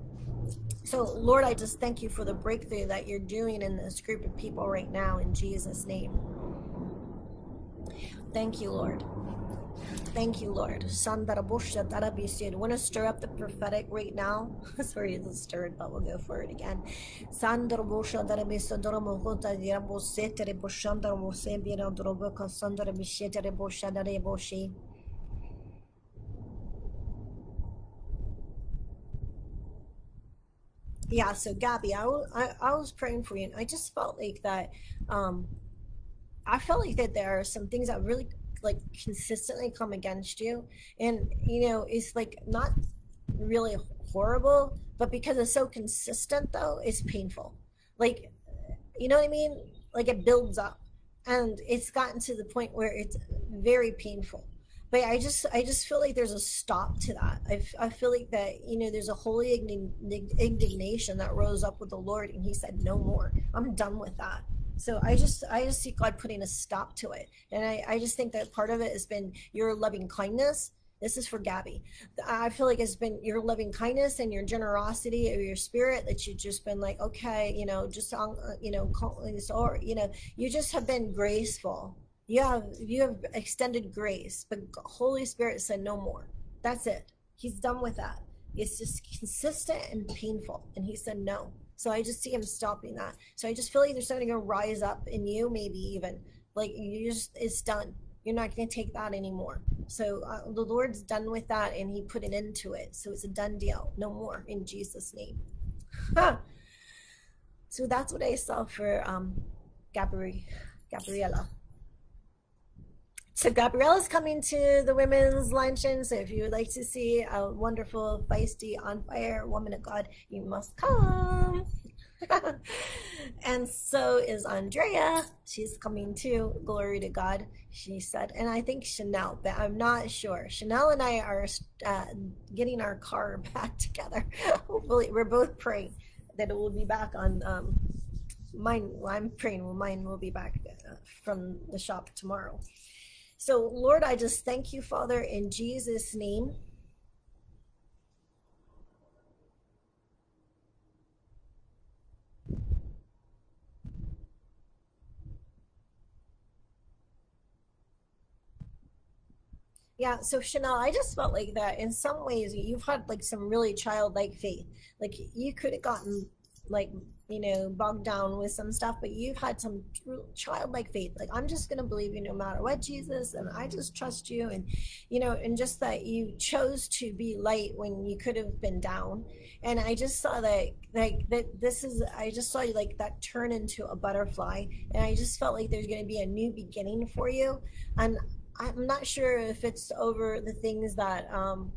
So, Lord, I just thank you for the breakthrough that you're doing in this group of people right now in Jesus' name. Thank you, Lord. Thank you, Lord. Want to stir up the prophetic right now. Sorry, it's stirred, but we'll go for it again. Yeah, so Gabby, I, I, I was praying for you, and I just felt like that. Um, I felt like that there are some things that really like consistently come against you. And you know it's like not really horrible but because it's so consistent though it's painful. Like you know what i mean? Like it builds up. And it's gotten to the point where it's very painful. But i just i just feel like there's a stop to that. I, I feel like that you know there's a holy indignation that rose up with the lord and he said no more. I'm done with that so I just I just see God putting a stop to it. And I, I just think that part of it has been your loving kindness. This is for Gabby. I feel like it's been your loving kindness and your generosity of your spirit that you've just been like, okay, you know, just on, uh, you know, or you know, you just have been graceful. You have you have extended grace, but Holy Spirit said no more. That's it. He's done with that. It's just consistent and painful, and he said no. So I just see him stopping that. So I just feel like there's something gonna rise up in you, maybe even like you just it's done. You're not gonna take that anymore. So uh, the Lord's done with that, and He put an end to it. So it's a done deal. No more in Jesus' name. so that's what I saw for um, Gabri- Gabriella. So Gabriella's coming to the women's luncheon. So if you would like to see a wonderful, feisty, on fire woman of God, you must come. and so is Andrea. She's coming too. Glory to God, she said. And I think Chanel, but I'm not sure. Chanel and I are uh, getting our car back together. Hopefully, we're both praying that it will be back on. Um, mine, well, I'm praying well, mine will be back uh, from the shop tomorrow. So, Lord, I just thank you, Father, in Jesus' name. Yeah, so Chanel, I just felt like that in some ways you've had like some really childlike faith. Like you could have gotten like you know bogged down with some stuff but you've had some childlike faith. Like i'm just going to believe you no matter what jesus and i just trust you. And you know and just that you chose to be light when you could have been down. And i just saw that like that this is i just saw you like that turn into a butterfly. And i just felt like there's going to be a new beginning for you. And i'm not sure if it's over the things that um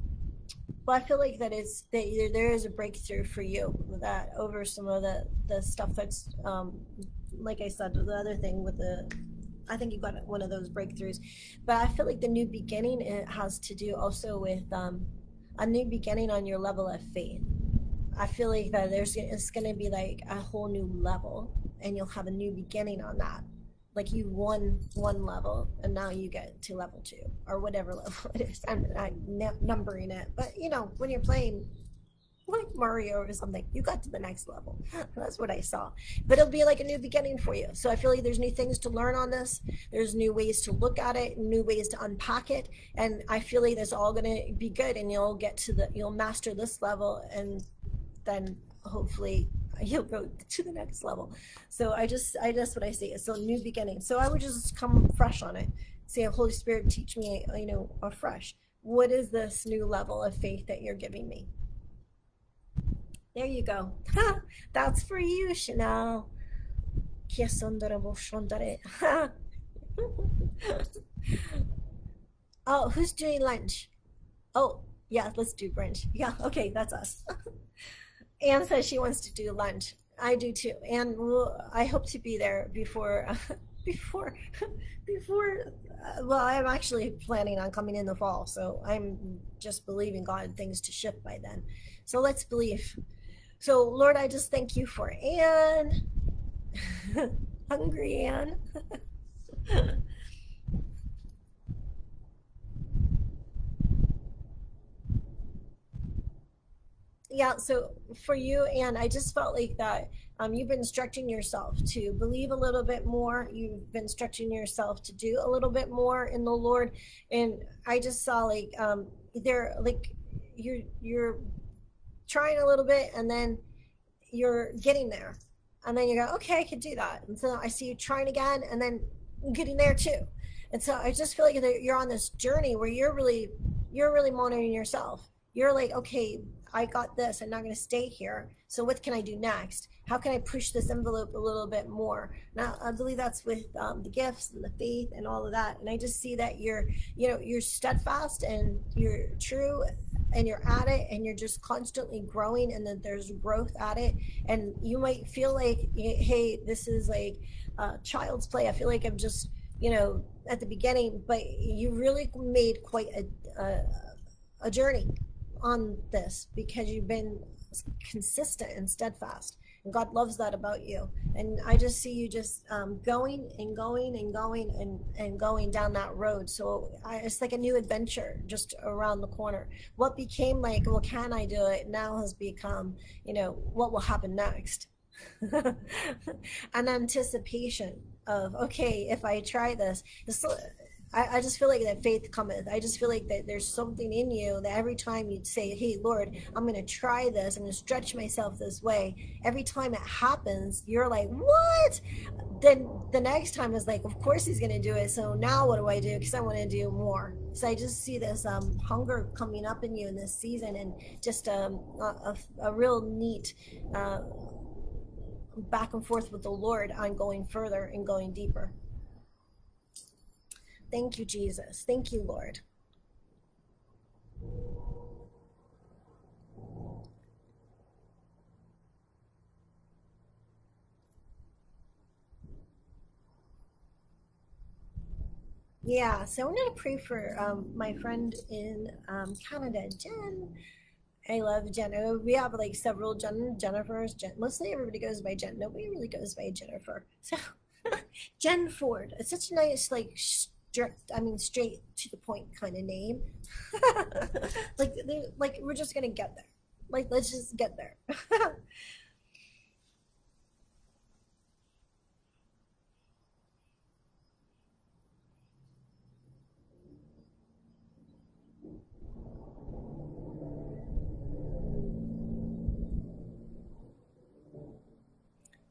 but I feel like that it's that there is a breakthrough for you that over some of the the stuff that's um, like I said the other thing with the I think you got one of those breakthroughs, but I feel like the new beginning it has to do also with um, a new beginning on your level of faith. I feel like that there's it's going to be like a whole new level, and you'll have a new beginning on that. Like you won one level, and now you get to level two or whatever level it is. I'm not numbering it, but you know when you're playing like Mario or something. You got to the next level. That's what I saw. But it'll be like a new beginning for you. So I feel like there's new things to learn on this. There's new ways to look at it, new ways to unpack it. And I feel like that's all going to be good. And you'll get to the, you'll master this level and then hopefully you'll go to the next level. So I just, I just what I see. It's a new beginning. So I would just come fresh on it. Say, Holy Spirit, teach me, you know, afresh. What is this new level of faith that you're giving me? There you go. That's for you, Chanel. oh, who's doing lunch? Oh, yeah, let's do brunch. Yeah, okay, that's us. Anne says she wants to do lunch. I do too, and we'll, I hope to be there before, before, before. Uh, well, I'm actually planning on coming in the fall, so I'm just believing God things to shift by then. So let's believe. So, Lord, I just thank you for Anne. Hungry Anne. Yeah, so for you, Anne, I just felt like that um, you've been stretching yourself to believe a little bit more. You've been stretching yourself to do a little bit more in the Lord. And I just saw like um, there, like you're, you're trying a little bit and then you're getting there and then you go okay i could do that and so i see you trying again and then getting there too and so i just feel like you're on this journey where you're really you're really monitoring yourself you're like okay i got this i'm not going to stay here. So what can i do next? How can i push this envelope a little bit more? Now i believe that's with um, the gifts and the faith and all of that. And i just see that you're you know you're steadfast and you're true and you're at it and you're just constantly growing and that there's growth at it. And you might feel like hey this is like uh, child's play. I feel like i'm just you know at the beginning but you really made quite a, a, a journey on this because you've been consistent and steadfast and God loves that about you. And I just see you just um, going and going and going and, and going down that road. So I, it's like a new adventure just around the corner. What became like, well, can I do it? Now has become, you know, what will happen next? An anticipation of, okay, if I try this, I, I just feel like that faith cometh. I just feel like that there's something in you that every time you'd say, Hey, Lord, I'm going to try this, I'm going to stretch myself this way. Every time it happens, you're like, What? Then the next time is like, Of course he's going to do it. So now what do I do? Because I want to do more. So I just see this um, hunger coming up in you in this season and just um, a, a, real neat. Uh, back and forth with the Lord on going further and going deeper. Thank you, Jesus. Thank you, Lord. Yeah, so I'm to pray for um, my friend in um, Canada, Jen. I love Jen. Oh, we have like several Jen, Jennifers. Jen, mostly everybody goes by Jen. Nobody really goes by Jennifer. So Jen Ford. It's such a nice like direct, I mean, straight to the point kind of name. like, like we're just gonna get there. Like, let's just get there.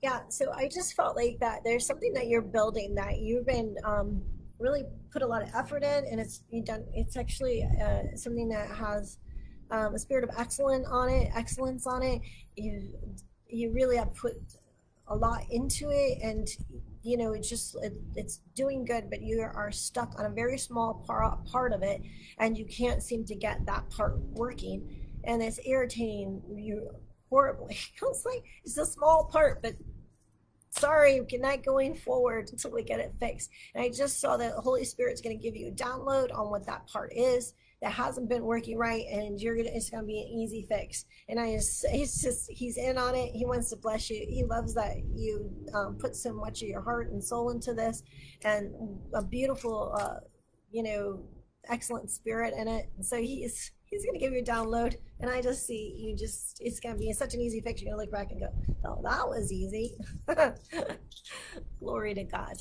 yeah so i just felt like that there's something that you're building that you've been um, really put a lot of effort in, and it's you done. It's actually uh, something that has um, a spirit of excellence on it. Excellence on it. You you really have put a lot into it, and you know it's just it, it's doing good, but you are stuck on a very small part part of it, and you can't seem to get that part working, and it's irritating you horribly. it's like it's a small part, but sorry, we're not going forward until we get it fixed. And I just saw that the Holy Spirit's going to give you a download on what that part is that hasn't been working right, and you're gonna it's gonna be an easy fix. And I just he's just he's in on it. He wants to bless you. He loves that you um, put so much of your heart and soul into this, and a beautiful, uh, you know, excellent spirit in it. And so he's he's gonna give you a download, and I just see you just it's gonna be such an easy. You're gonna look back and go, oh, that was easy. Glory to God.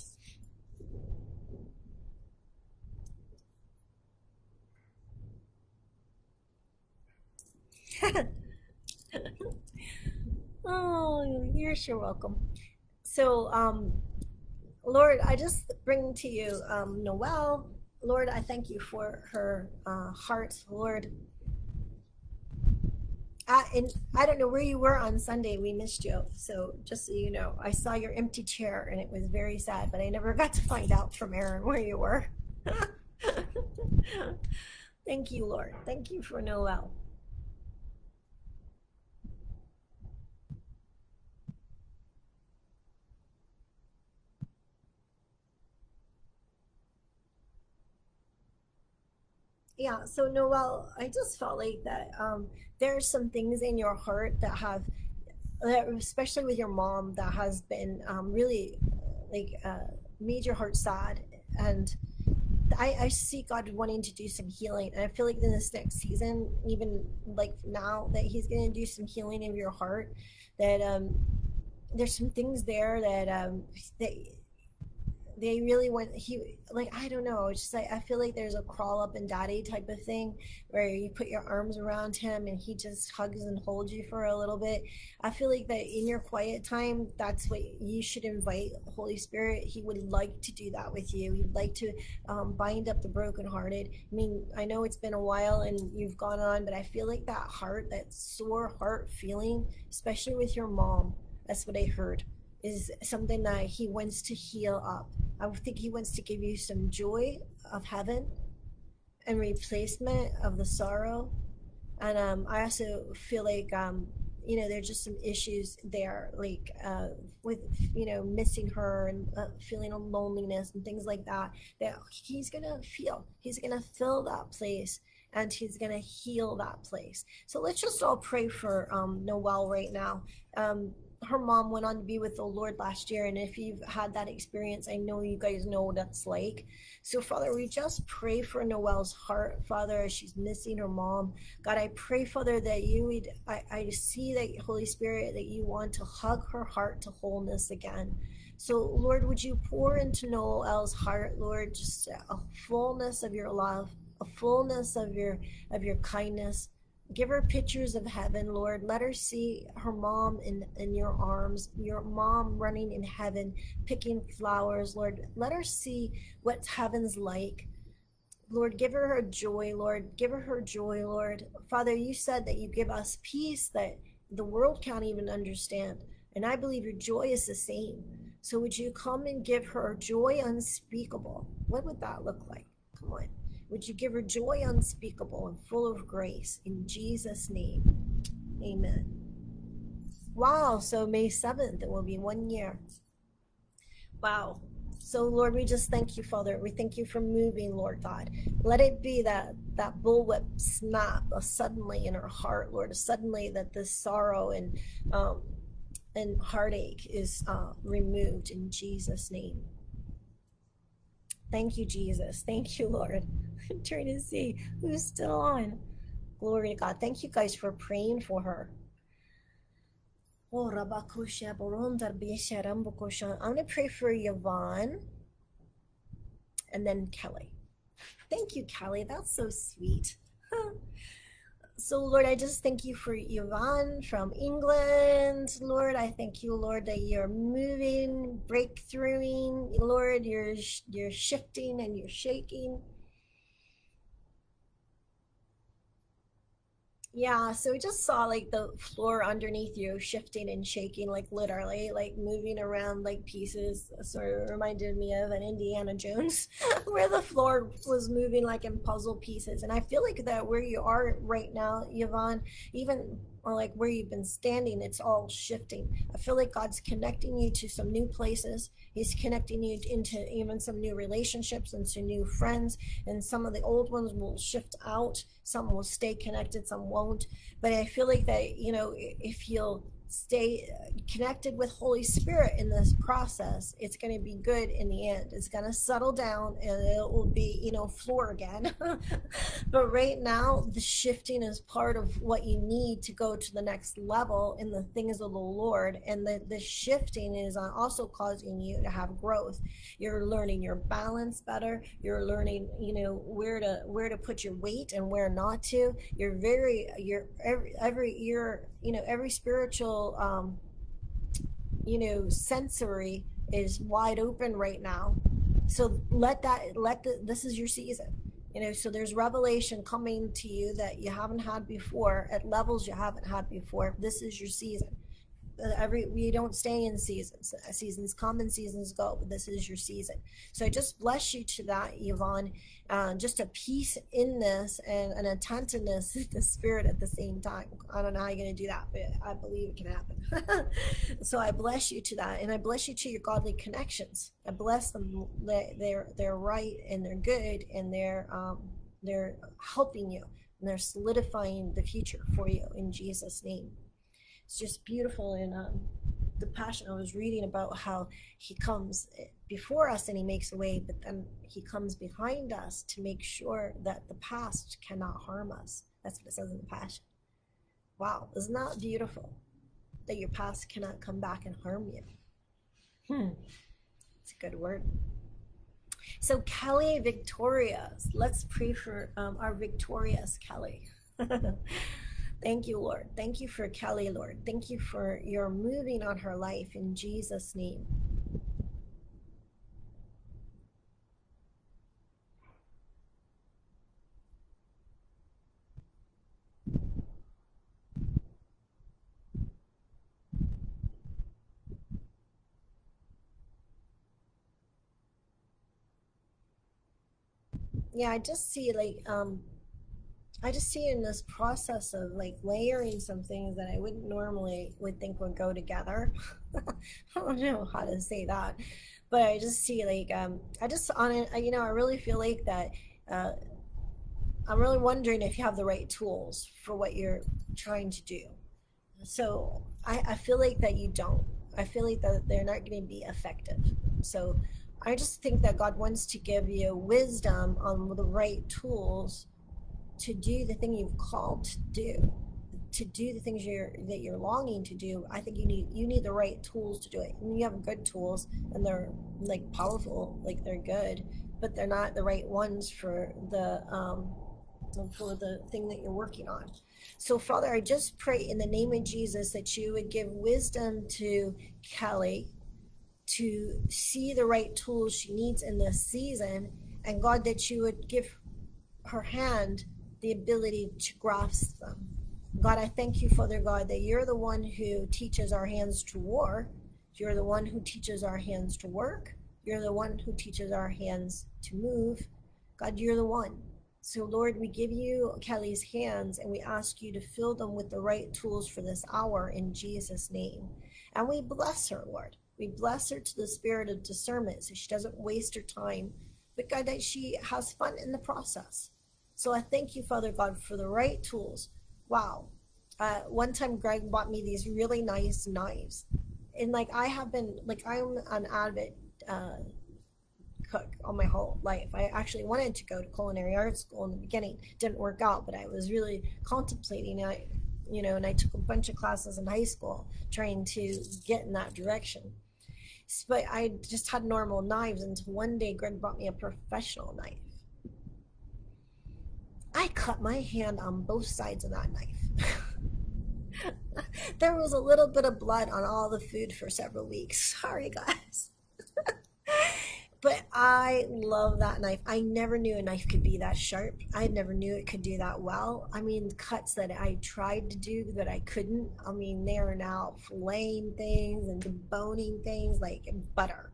oh, you're sure welcome. So, um, Lord, I just bring to you um, Noelle. Lord, I thank you for her uh, heart, Lord. I, and I don't know where you were on Sunday. We missed you. So just so you know, I saw your empty chair and it was very sad, but I never got to find out from Aaron where you were. Thank you, Lord. Thank you for Noel. Yeah so noel i just felt like that um, there are some things in your heart that have especially with your mom that has been um, really like uh, made your heart sad and I, I see God wanting to do some healing, and I feel like in this next season, even like now, that He's going to do some healing of your heart. That um, there's some things there that um, that they really went he like i don't know it's just like i feel like there's a crawl up and daddy type of thing where you put your arms around him and he just hugs and holds you for a little bit. I feel like that in your quiet time that's what you should invite holy spirit. He would like to do that with you. He'd like to um, bind up the brokenhearted. I mean i know it's been a while and you've gone on but i feel like that heart that sore heart feeling especially with your mom that's what i heard is something that he wants to heal up. I think he wants to give you some joy of heaven and replacement of the sorrow. And um, I also feel like, um, you know, there's just some issues there, like uh, with, you know, missing her and uh, feeling a loneliness and things like that, that he's going to feel. He's going to fill that place and he's going to heal that place. So let's just all pray for um, Noel right now. Um, her mom went on to be with the Lord last year. And if you've had that experience, I know you guys know what that's like. So, Father, we just pray for Noelle's heart, Father, as she's missing her mom. God, I pray, Father, that you would, I, I see that, Holy Spirit, that you want to hug her heart to wholeness again. So, Lord, would you pour into Noelle's heart, Lord, just a fullness of your love, a fullness of your of your kindness give her pictures of heaven lord. Let her see her mom in in your arms your mom running in heaven picking flowers lord. Let her see what heaven's like. Lord give her her joy lord. Give her her joy lord. Father you said that you give us peace that the world can't even understand and i believe your joy is the same. So would you come and give her joy unspeakable? What would that look like? Come on would you give her joy unspeakable and full of grace in Jesus' name? Amen. Wow, so May 7th, it will be one year. Wow. So Lord, we just thank you, Father. We thank you for moving, Lord God. Let it be that that bullwhip snap suddenly in her heart, Lord, suddenly that this sorrow and um, and heartache is uh, removed in Jesus' name. Thank you, Jesus. Thank you, Lord. I'm trying to see who's still on. Glory to God. Thank you guys for praying for her. Oh, I'm going to pray for Yvonne and then Kelly. Thank you, Kelly. That's so sweet. So, Lord, I just thank you for Yvonne from England. Lord, I thank you, Lord, that you're moving, breakthroughing. Lord, you're you're shifting and you're shaking. Yeah, so we just saw like the floor underneath you shifting and shaking, like literally, like moving around like pieces. Sort of reminded me of an Indiana Jones, where the floor was moving like in puzzle pieces. And I feel like that where you are right now, Yvonne, even or like where you've been standing, it's all shifting. I feel like God's connecting you to some new places. He's connecting you into even some new relationships and to new friends. And some of the old ones will shift out. Some will stay connected, some won't. But I feel like that, you know, if you'll stay connected with Holy Spirit in this process, it's going to be good in the end. It's going to settle down and it will be, you know, floor again. but right now, the shifting is part of what you need to go to the next level in the things of the Lord. And the, the shifting is also causing you to have growth. You're learning your balance better. You're learning, you know, where to where to put your weight and where not to. You're very you're every every year you know every spiritual um, you know sensory is wide open right now. So let that let the this is your season you know so there's revelation coming to you that you haven't had before at levels you haven't had before. This is your season. Every we don't stay in seasons. Seasons come and seasons go but this is your season. So i just bless you to that yvonne uh, just a peace in this and an attentiveness to the spirit at the same time. I don't know how you're going to do that but i believe it can happen. So i bless you to that and i bless you to your godly connections. I bless them they're they're right and they're good and they're um, they're helping you and they're solidifying the future for you in jesus name. It's just beautiful and um, the passion i was reading about how he comes before us and he makes a way but then he comes behind us to make sure that the past cannot harm us. That's what it says in the passion. Wow isn't that beautiful that your past cannot come back and harm you? Hmm it's a good word. So kelly victorious let's pray for um, our victorious kelly Thank you, Lord. Thank you for Kelly, Lord. Thank you for your moving on her life in Jesus' name. yeah i just see like um I just see in this process of like layering some things that I wouldn't normally would think would go together. I don't know how to say that, but I just see like um, I just on it. You know, I really feel like that. Uh, I'm really wondering if you have the right tools for what you're trying to do. So I, I feel like that you don't. I feel like that they're not going to be effective. So I just think that God wants to give you wisdom on the right tools to do the thing you've called to do to do the things you're that you're longing to do i think you need you need the right tools to do it. Mean, you have good tools and they're like powerful like they're good but they're not the right ones for the um for the thing that you're working on. So father i just pray in the name of jesus that you would give wisdom to kelly to see the right tools she needs in this season and god that you would give her hand the ability to grasp them. God, I thank you, Father God, that you're the one who teaches our hands to war. You're the one who teaches our hands to work. You're the one who teaches our hands to move. God, you're the one. So, Lord, we give you Kelly's hands and we ask you to fill them with the right tools for this hour in Jesus' name. And we bless her, Lord. We bless her to the spirit of discernment so she doesn't waste her time, but God, that she has fun in the process. So I thank you, Father God, for the right tools. Wow. Uh, one time, Greg bought me these really nice knives. And like, I have been, like, I'm an avid uh, cook all my whole life. I actually wanted to go to culinary arts school in the beginning. Didn't work out, but I was really contemplating it, you know, and I took a bunch of classes in high school trying to get in that direction. But I just had normal knives until one day Greg bought me a professional knife. I cut my hand on both sides of that knife. there was a little bit of blood on all the food for several weeks. Sorry, guys. but I love that knife. I never knew a knife could be that sharp. I never knew it could do that well. I mean, cuts that I tried to do that I couldn't. I mean, they are now flaying things and deboning things like butter.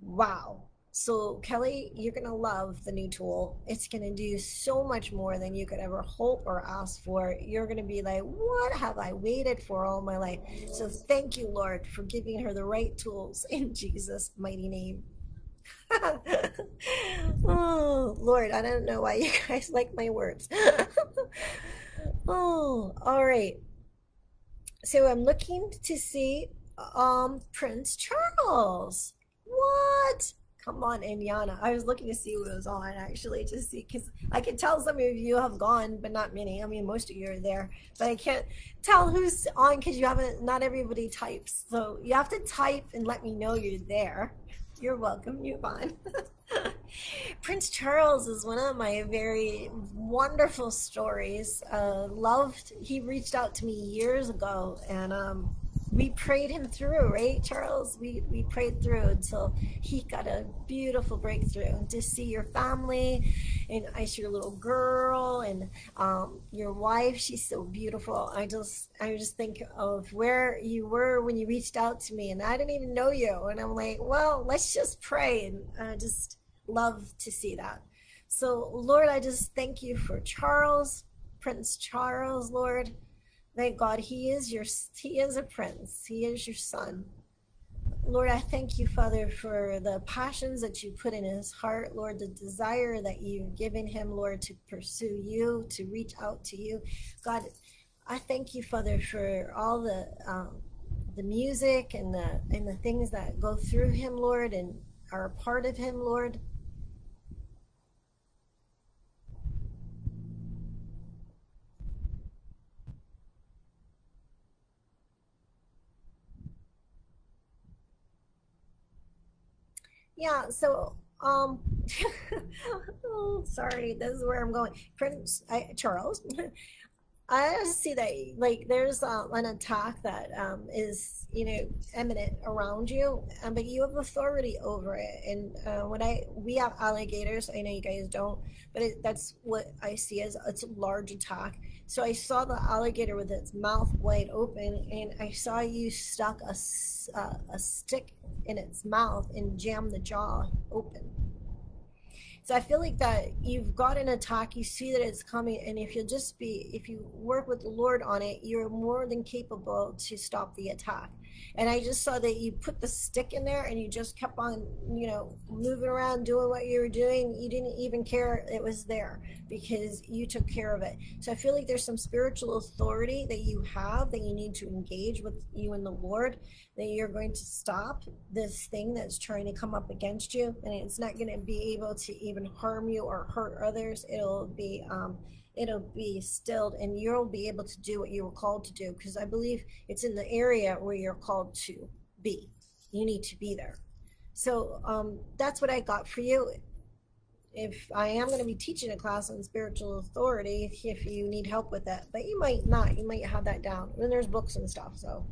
Wow So, Kelly, you're going to love the new tool. It's going to do so much more than you could ever hope or ask for. You're going to be like, What have I waited for all my life? So, thank you, Lord, for giving her the right tools in Jesus' mighty name. oh, Lord, I don't know why you guys like my words. oh, all right. So, I'm looking to see um Prince Charles. What? Come on Indiana. I was looking to see what was on actually to see because I can tell some of you have gone, but not many. I mean, most of you are there, but I can't tell who's on because you haven't. Not everybody types, so you have to type and let me know you're there. You're welcome, Yvonne. Prince Charles is one of my very wonderful stories. Uh, loved. He reached out to me years ago, and um, we prayed him through, right, Charles? We we prayed through until he got a beautiful breakthrough. And to see your family, and I see your little girl and um, your wife. She's so beautiful. I just I just think of where you were when you reached out to me, and I didn't even know you. And I'm like, well, let's just pray, and I just love to see that. So, Lord, I just thank you for Charles, Prince Charles, Lord. Thank God he is your he is a prince. He is your son. Lord, I thank you, Father, for the passions that you put in his heart, Lord, the desire that you've given him, Lord, to pursue you, to reach out to you. God, I thank you, Father, for all the um, the music and the and the things that go through him, Lord, and are a part of him, Lord. Yeah so um oh, sorry this is where i'm going. Prince I, charles i see that like there's uh, an attack that um, is you know imminent around you um, but you have authority over it. And uh, when i we have alligators i know you guys don't but it, that's what i see as it's a large attack so i saw the alligator with its mouth wide open and i saw you stuck a, uh, a stick in its mouth and jam the jaw open. So I feel like that you've got an attack, you see that it's coming, and if you'll just be, if you work with the Lord on it, you're more than capable to stop the attack. And I just saw that you put the stick in there and you just kept on, you know, moving around, doing what you were doing. You didn't even care it was there because you took care of it. So I feel like there's some spiritual authority that you have that you need to engage with you and the Lord, that you're going to stop this thing that's trying to come up against you. And it's not going to be able to even harm you or hurt others. It'll be, um, it'll be stilled and you'll be able to do what you were called to do because I believe it's in the area where you're called to be. You need to be there. So um, that's what I got for you. If I am going to be teaching a class on spiritual authority, if you need help with that, but you might not, you might have that down. And there's books and stuff. So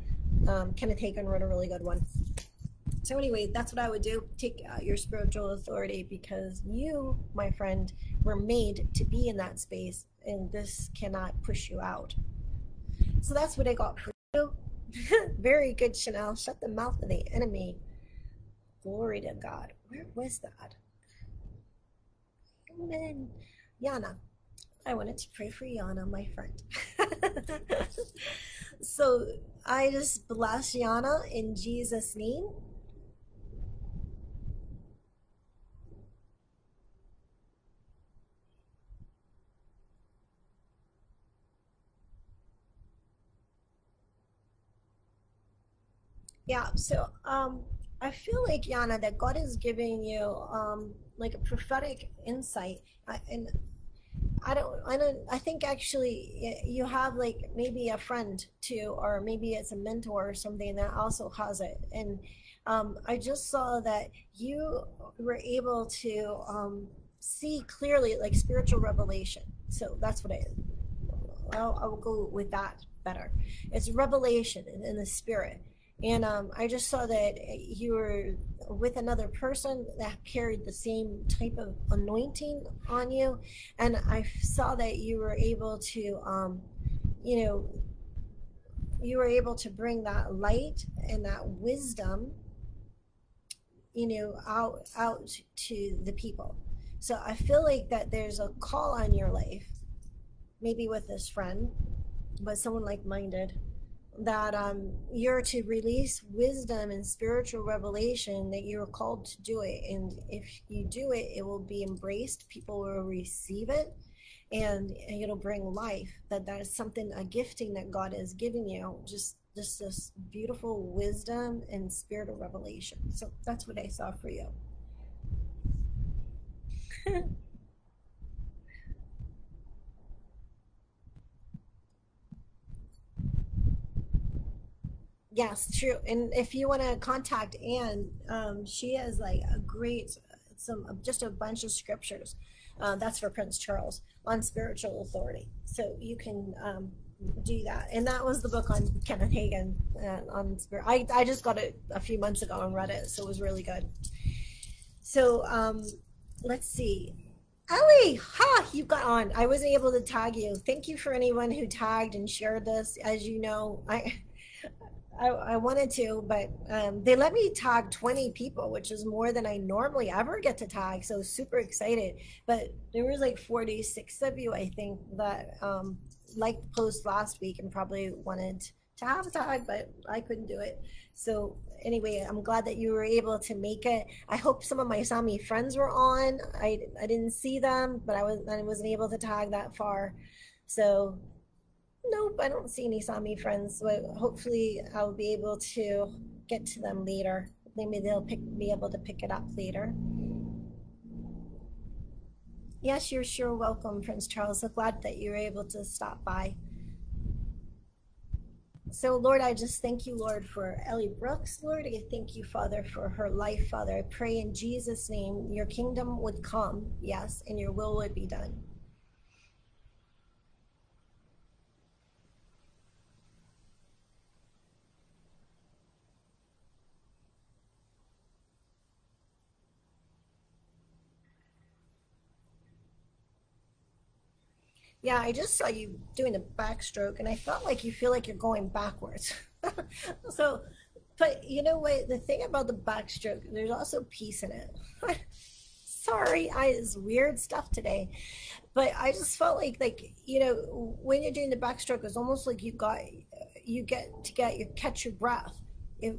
um, Kenneth Hagin wrote a really good one. So anyway, that's what I would do. Take uh, your spiritual authority because you, my friend, were made to be in that space and this cannot push you out. So that's what I got for you. Very good, Chanel. Shut the mouth of the enemy. Glory to God. Where was that? Amen. Yana. I wanted to pray for Yana, my friend. so I just bless Yana in Jesus' name. Yeah, so um, I feel like Yana that God is giving you um, like a prophetic insight, I, and I don't, I don't, I think actually you have like maybe a friend too, or maybe it's a mentor or something that also has it, and um, I just saw that you were able to um, see clearly like spiritual revelation. So that's what I, I'll, I'll go with that better. It's revelation in, in the spirit and um, I just saw that you were with another person that carried the same type of anointing on you, and I saw that you were able to, um, you know, you were able to bring that light and that wisdom you know, out out to the people. So I feel like that there's a call on your life, maybe with this friend, but someone like minded, that um, you're to release wisdom and spiritual revelation that you're called to do it. And if you do it, it will be embraced, people will receive it, and it'll bring life. That that is something, a gifting that God has given you. Just just this beautiful wisdom and spirit of revelation. So that's what I saw for you. yes, true. And if you want to contact Anne, um, she has like a great, some just a bunch of scriptures. Uh, that's for Prince Charles on spiritual authority. So you can um, do that. And that was the book on Kenneth Hagin uh, on spirit. I, I just got it a few months ago and read it, so it was really good. So um, let's see. Ellie, ha, you got on. I wasn't able to tag you. Thank you for anyone who tagged and shared this. As you know, I I, I wanted to, but um, they let me tag 20 people, which is more than I normally ever get to tag. So super excited. But there was like 46 of you, I think, that um, liked the post last week and probably wanted to have a tag, but I couldn't do it. So anyway, I'm glad that you were able to make it. I hope some of my Sami friends were on. I, I didn't see them, but I was I wasn't able to tag that far. So nope, I don't see any Sami friends. But hopefully I'll be able to get to them later. Maybe they'll pick, be able to pick it up later. Yes, you're sure welcome, Prince Charles. So glad that you were able to stop by. So, Lord, I just thank you, Lord, for Ellie Brooks, Lord. I thank you, Father, for her life, Father. I pray in Jesus' name your kingdom would come, yes, and your will would be done. Yeah, I just saw you doing the backstroke and I felt like you feel like you're going backwards. so, but you know what? The thing about the backstroke, there's also peace in it. Sorry, I is weird stuff today. But I just felt like like, you know, when you're doing the backstroke, it's almost like you got you get to get you catch your breath. If,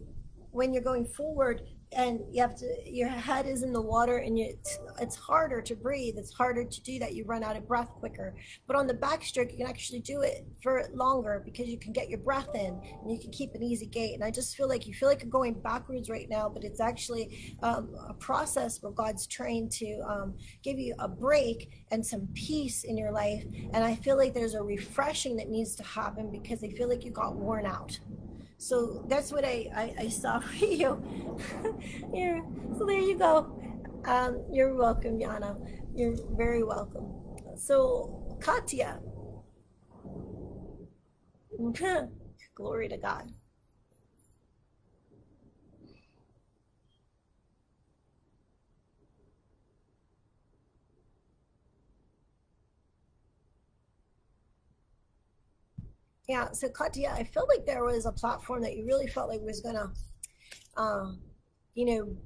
when you're going forward, and you have to your head is in the water and it's, it's harder to breathe. It's harder to do that. You run out of breath quicker. But on the backstroke you can actually do it for longer because you can get your breath in and you can keep an easy gait. And i just feel like you feel like you're going backwards right now but it's actually um, a process where god's trying to um, give you a break and some peace in your life. And i feel like there's a refreshing that needs to happen because i feel like you got worn out so that's what I, I, I saw for you. yeah. so there you go. Um, you're welcome, Yana. You're very welcome. So, Katya. Glory to God. Yeah, so Katya, I felt like there was a platform that you really felt like was gonna, uh, you know,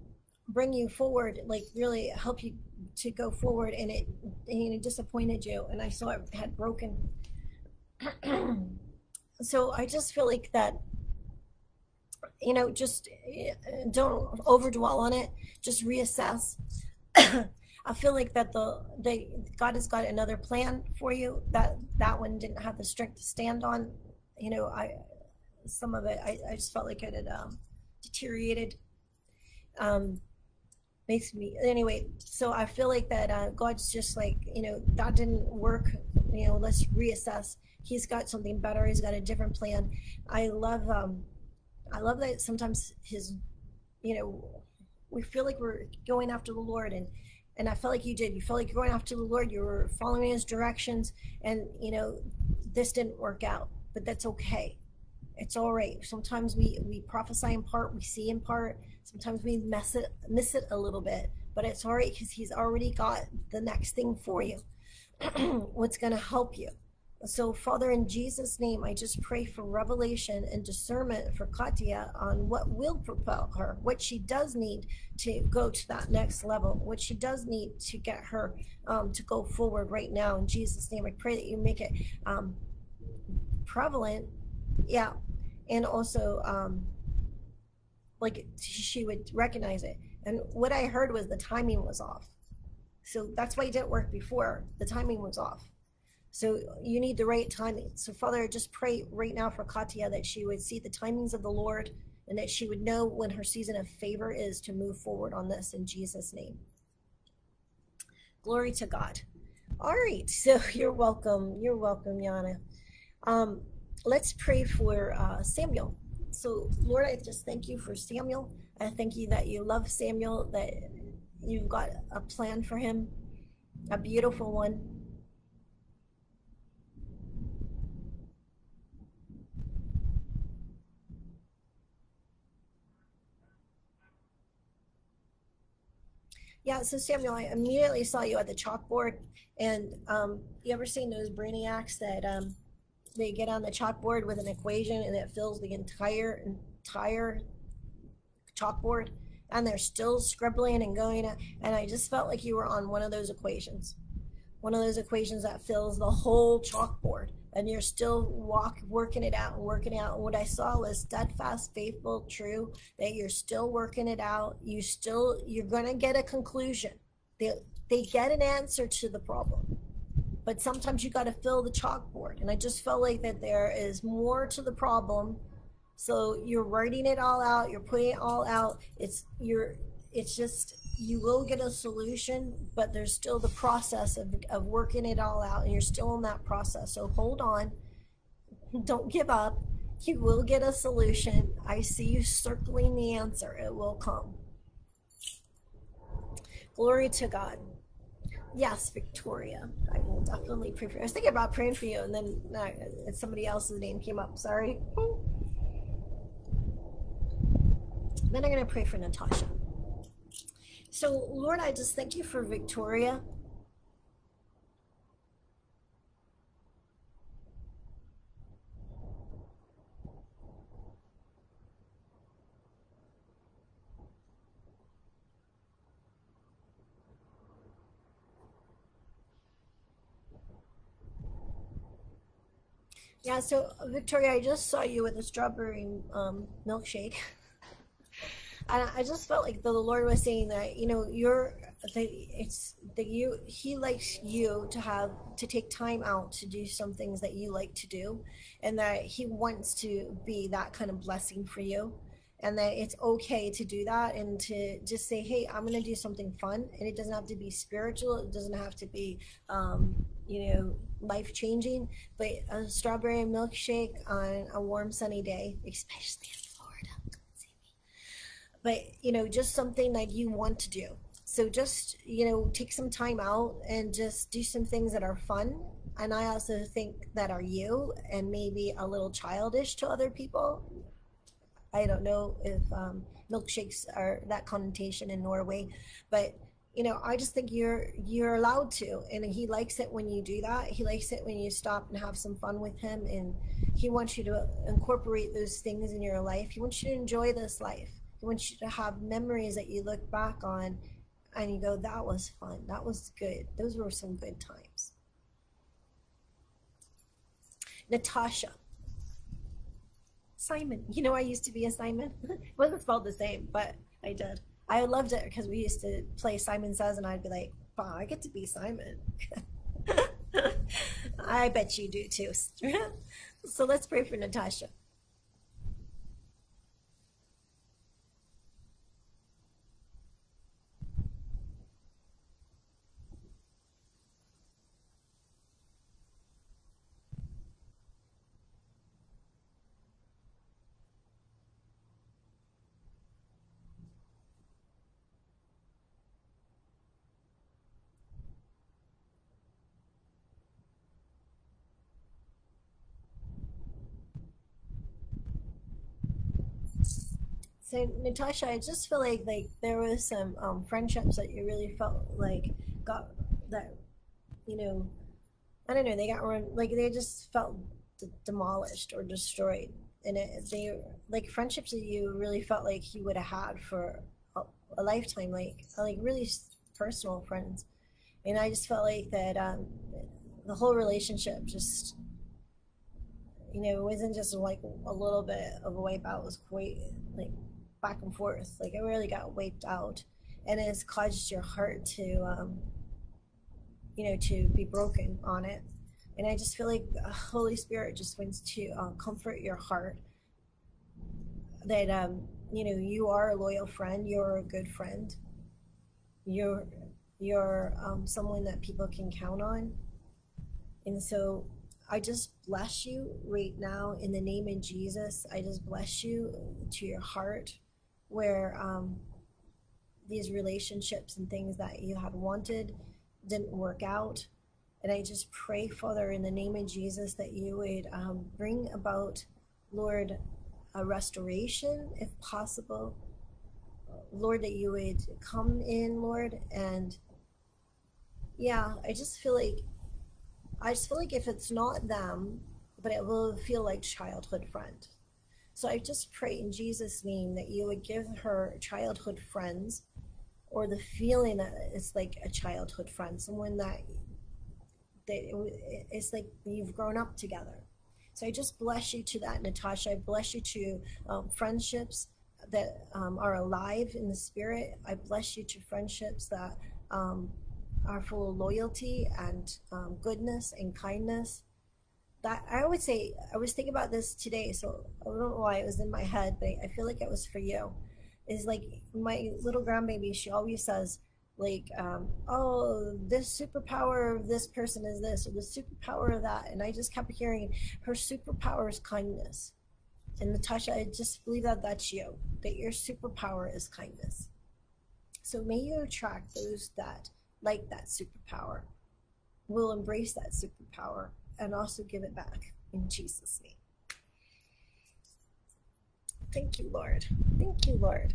bring you forward, like really help you to go forward, and it, you know, disappointed you, and I saw it had broken. so I just feel like that, you know, just eh, don't overdwell on it. Just reassess. I feel like that the God has got another plan for you. That that one didn't have the strength to stand on. You know, I some of it I, I just felt like it had um, deteriorated. Um, makes me anyway. So I feel like that uh, God's just like you know that didn't work. You know, let's reassess. He's got something better. He's got a different plan. I love um, I love that sometimes his, you know, we feel like we're going after the Lord and and I felt like you did. You felt like you're going after the Lord. You were following His directions, and you know this didn't work out, but that's okay. It's all right. Sometimes we we prophesy in part, we see in part. Sometimes we mess it miss it a little bit, but it's all right because He's already got the next thing for you. What's going to help you? So, Father, in Jesus' name, I just pray for revelation and discernment for Katya on what will propel her, what she does need to go to that next level, what she does need to get her um, to go forward right now. In Jesus' name, I pray that you make it um, prevalent, yeah, and also um, like she would recognize it. And what I heard was the timing was off. So that's why it didn't work before. The timing was off. So you need the right timing. So Father, just pray right now for Katya that she would see the timings of the Lord and that she would know when her season of favor is to move forward on this in Jesus' name. Glory to God. All right. So you're welcome. You're welcome, Yana. Um, let's pray for uh, Samuel. So, Lord, I just thank you for Samuel. I thank you that you love Samuel, that you've got a plan for him, a beautiful one. Yeah, so Samuel, I immediately saw you at the chalkboard, and um, you ever seen those brainiacs that um, they get on the chalkboard with an equation and it fills the entire entire chalkboard, and they're still scribbling and going, and I just felt like you were on one of those equations, one of those equations that fills the whole chalkboard, and you're still walk working it out and working it out. And what I saw was steadfast, faithful, true. That you're still working it out. You still you're gonna get a conclusion. They they get an answer to the problem. But sometimes you got to fill the chalkboard. And I just felt like that there is more to the problem. So you're writing it all out, you're putting it all out. It's you're it's just you will get a solution, but there's still the process of, of working it all out, and you're still in that process. So hold on, don't give up. You will get a solution. I see you circling the answer, it will come. Glory to God. Yes, Victoria. I will definitely pray for you. I was thinking about praying for you, and then uh, somebody else's name came up. Sorry. Then I'm going to pray for Natasha. So, Lord, I just thank you for Victoria. Yeah, so Victoria, I just saw you with a strawberry um, milkshake. and I just felt like the Lord was saying that, you know, you're that it's that you he likes you to have to take time out to do some things that you like to do. And that he wants to be that kind of blessing for you. And that it's okay to do that and to just say hey i'm going to do something fun. And it doesn't have to be spiritual. It doesn't have to be um, you know life changing but a strawberry milkshake on a warm sunny day especially but you know just something that you want to do so just you know take some time out and just do some things that are fun and i also think that are you and maybe a little childish to other people I don't know if um, milkshakes are that connotation in Norway, but you know, I just think you're you're allowed to, and he likes it when you do that. He likes it when you stop and have some fun with him, and he wants you to incorporate those things in your life. He wants you to enjoy this life. He wants you to have memories that you look back on, and you go, "That was fun. That was good. Those were some good times." Natasha. Simon. You know, I used to be a Simon. it wasn't spelled the same, but I did. I loved it because we used to play Simon Says, and I'd be like, wow, I get to be Simon. I bet you do too. so let's pray for Natasha. So Natasha, I just feel like like there was some um, friendships that you really felt like got that, you know, I don't know, they got run, like they just felt demolished or destroyed. And it, they, like friendships that you really felt like you would have had for a, a lifetime, like, like really personal friends. And I just felt like that um, the whole relationship just, you know, it wasn't just like a little bit of a wipeout, it was quite like back and forth. Like it really got wiped out. And it's caused your heart to, um, you know, to be broken on it. And I just feel like Holy Spirit just wants to uh, comfort your heart that, um, you know, you are a loyal friend, you're a good friend, you're, you're um, someone that people can count on. And so I just bless you right now in the name of Jesus. I just bless you to your heart where um, these relationships and things that you had wanted didn't work out. And I just pray, Father, in the name of Jesus, that you would um, bring about, Lord, a restoration if possible. Lord, that you would come in, Lord, and yeah, I just feel like, I just feel like if it's not them, but it will feel like childhood friend. So I just pray in Jesus' name that you would give her childhood friends or the feeling that it's like a childhood friend, someone that that it's like you've grown up together. So I just bless you to that, Natasha. I bless you to um, friendships that um, are alive in the spirit. I bless you to friendships that um, are full of loyalty and um, goodness and kindness. That I would say, I was thinking about this today, so I don't know why it was in my head, but I feel like it was for you. Is like my little grandbaby she always says like um, oh this superpower of this person is this or the superpower of that and i just kept hearing her superpower is kindness. And natasha i just believe that that's you that your superpower is kindness. So may you attract those that like that superpower will embrace that superpower and also give it back in jesus name Thank you, Lord. Thank you, Lord.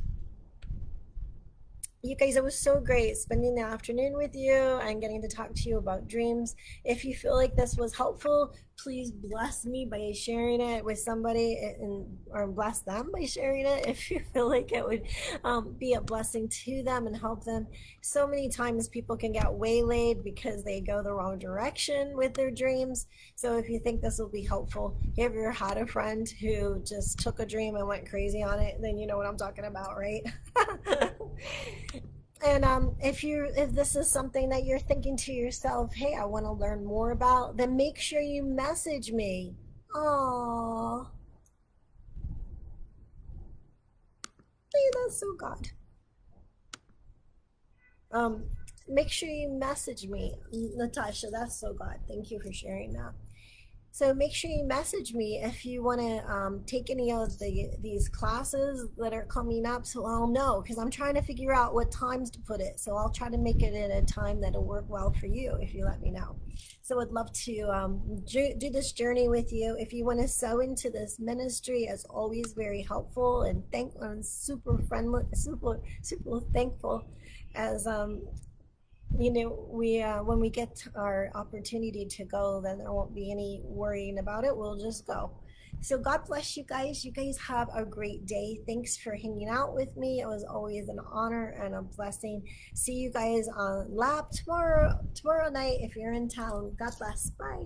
You guys, it was so great spending the afternoon with you and getting to talk to you about dreams. If you feel like this was helpful, please bless me by sharing it with somebody and or bless them by sharing it if you feel like it would um, be a blessing to them and help them. So many times people can get waylaid because they go the wrong direction with their dreams. So if you think this will be helpful you ever had a friend who just took a dream and went crazy on it then you know what i'm talking about right and um, if you if this is something that you're thinking to yourself hey i want to learn more about then make sure you message me. Oh hey, that's so god. Um make sure you message me. Natasha that's so good. thank you for sharing that so make sure you message me if you want to um, take any of the these classes that are coming up so I'll know because I'm trying to figure out what times to put it. So I'll try to make it at a time that'll work well for you if you let me know. So I'd love to um, do, do this journey with you. If you want to sow into this ministry, as always, very helpful and thank I'm super friendly, super super thankful as um, you know, we uh, when we get our opportunity to go, then there won't be any worrying about it. We'll just go. So God bless you guys. You guys have a great day. Thanks for hanging out with me. It was always an honor and a blessing. See you guys on lap tomorrow tomorrow night if you're in town. God bless. Bye.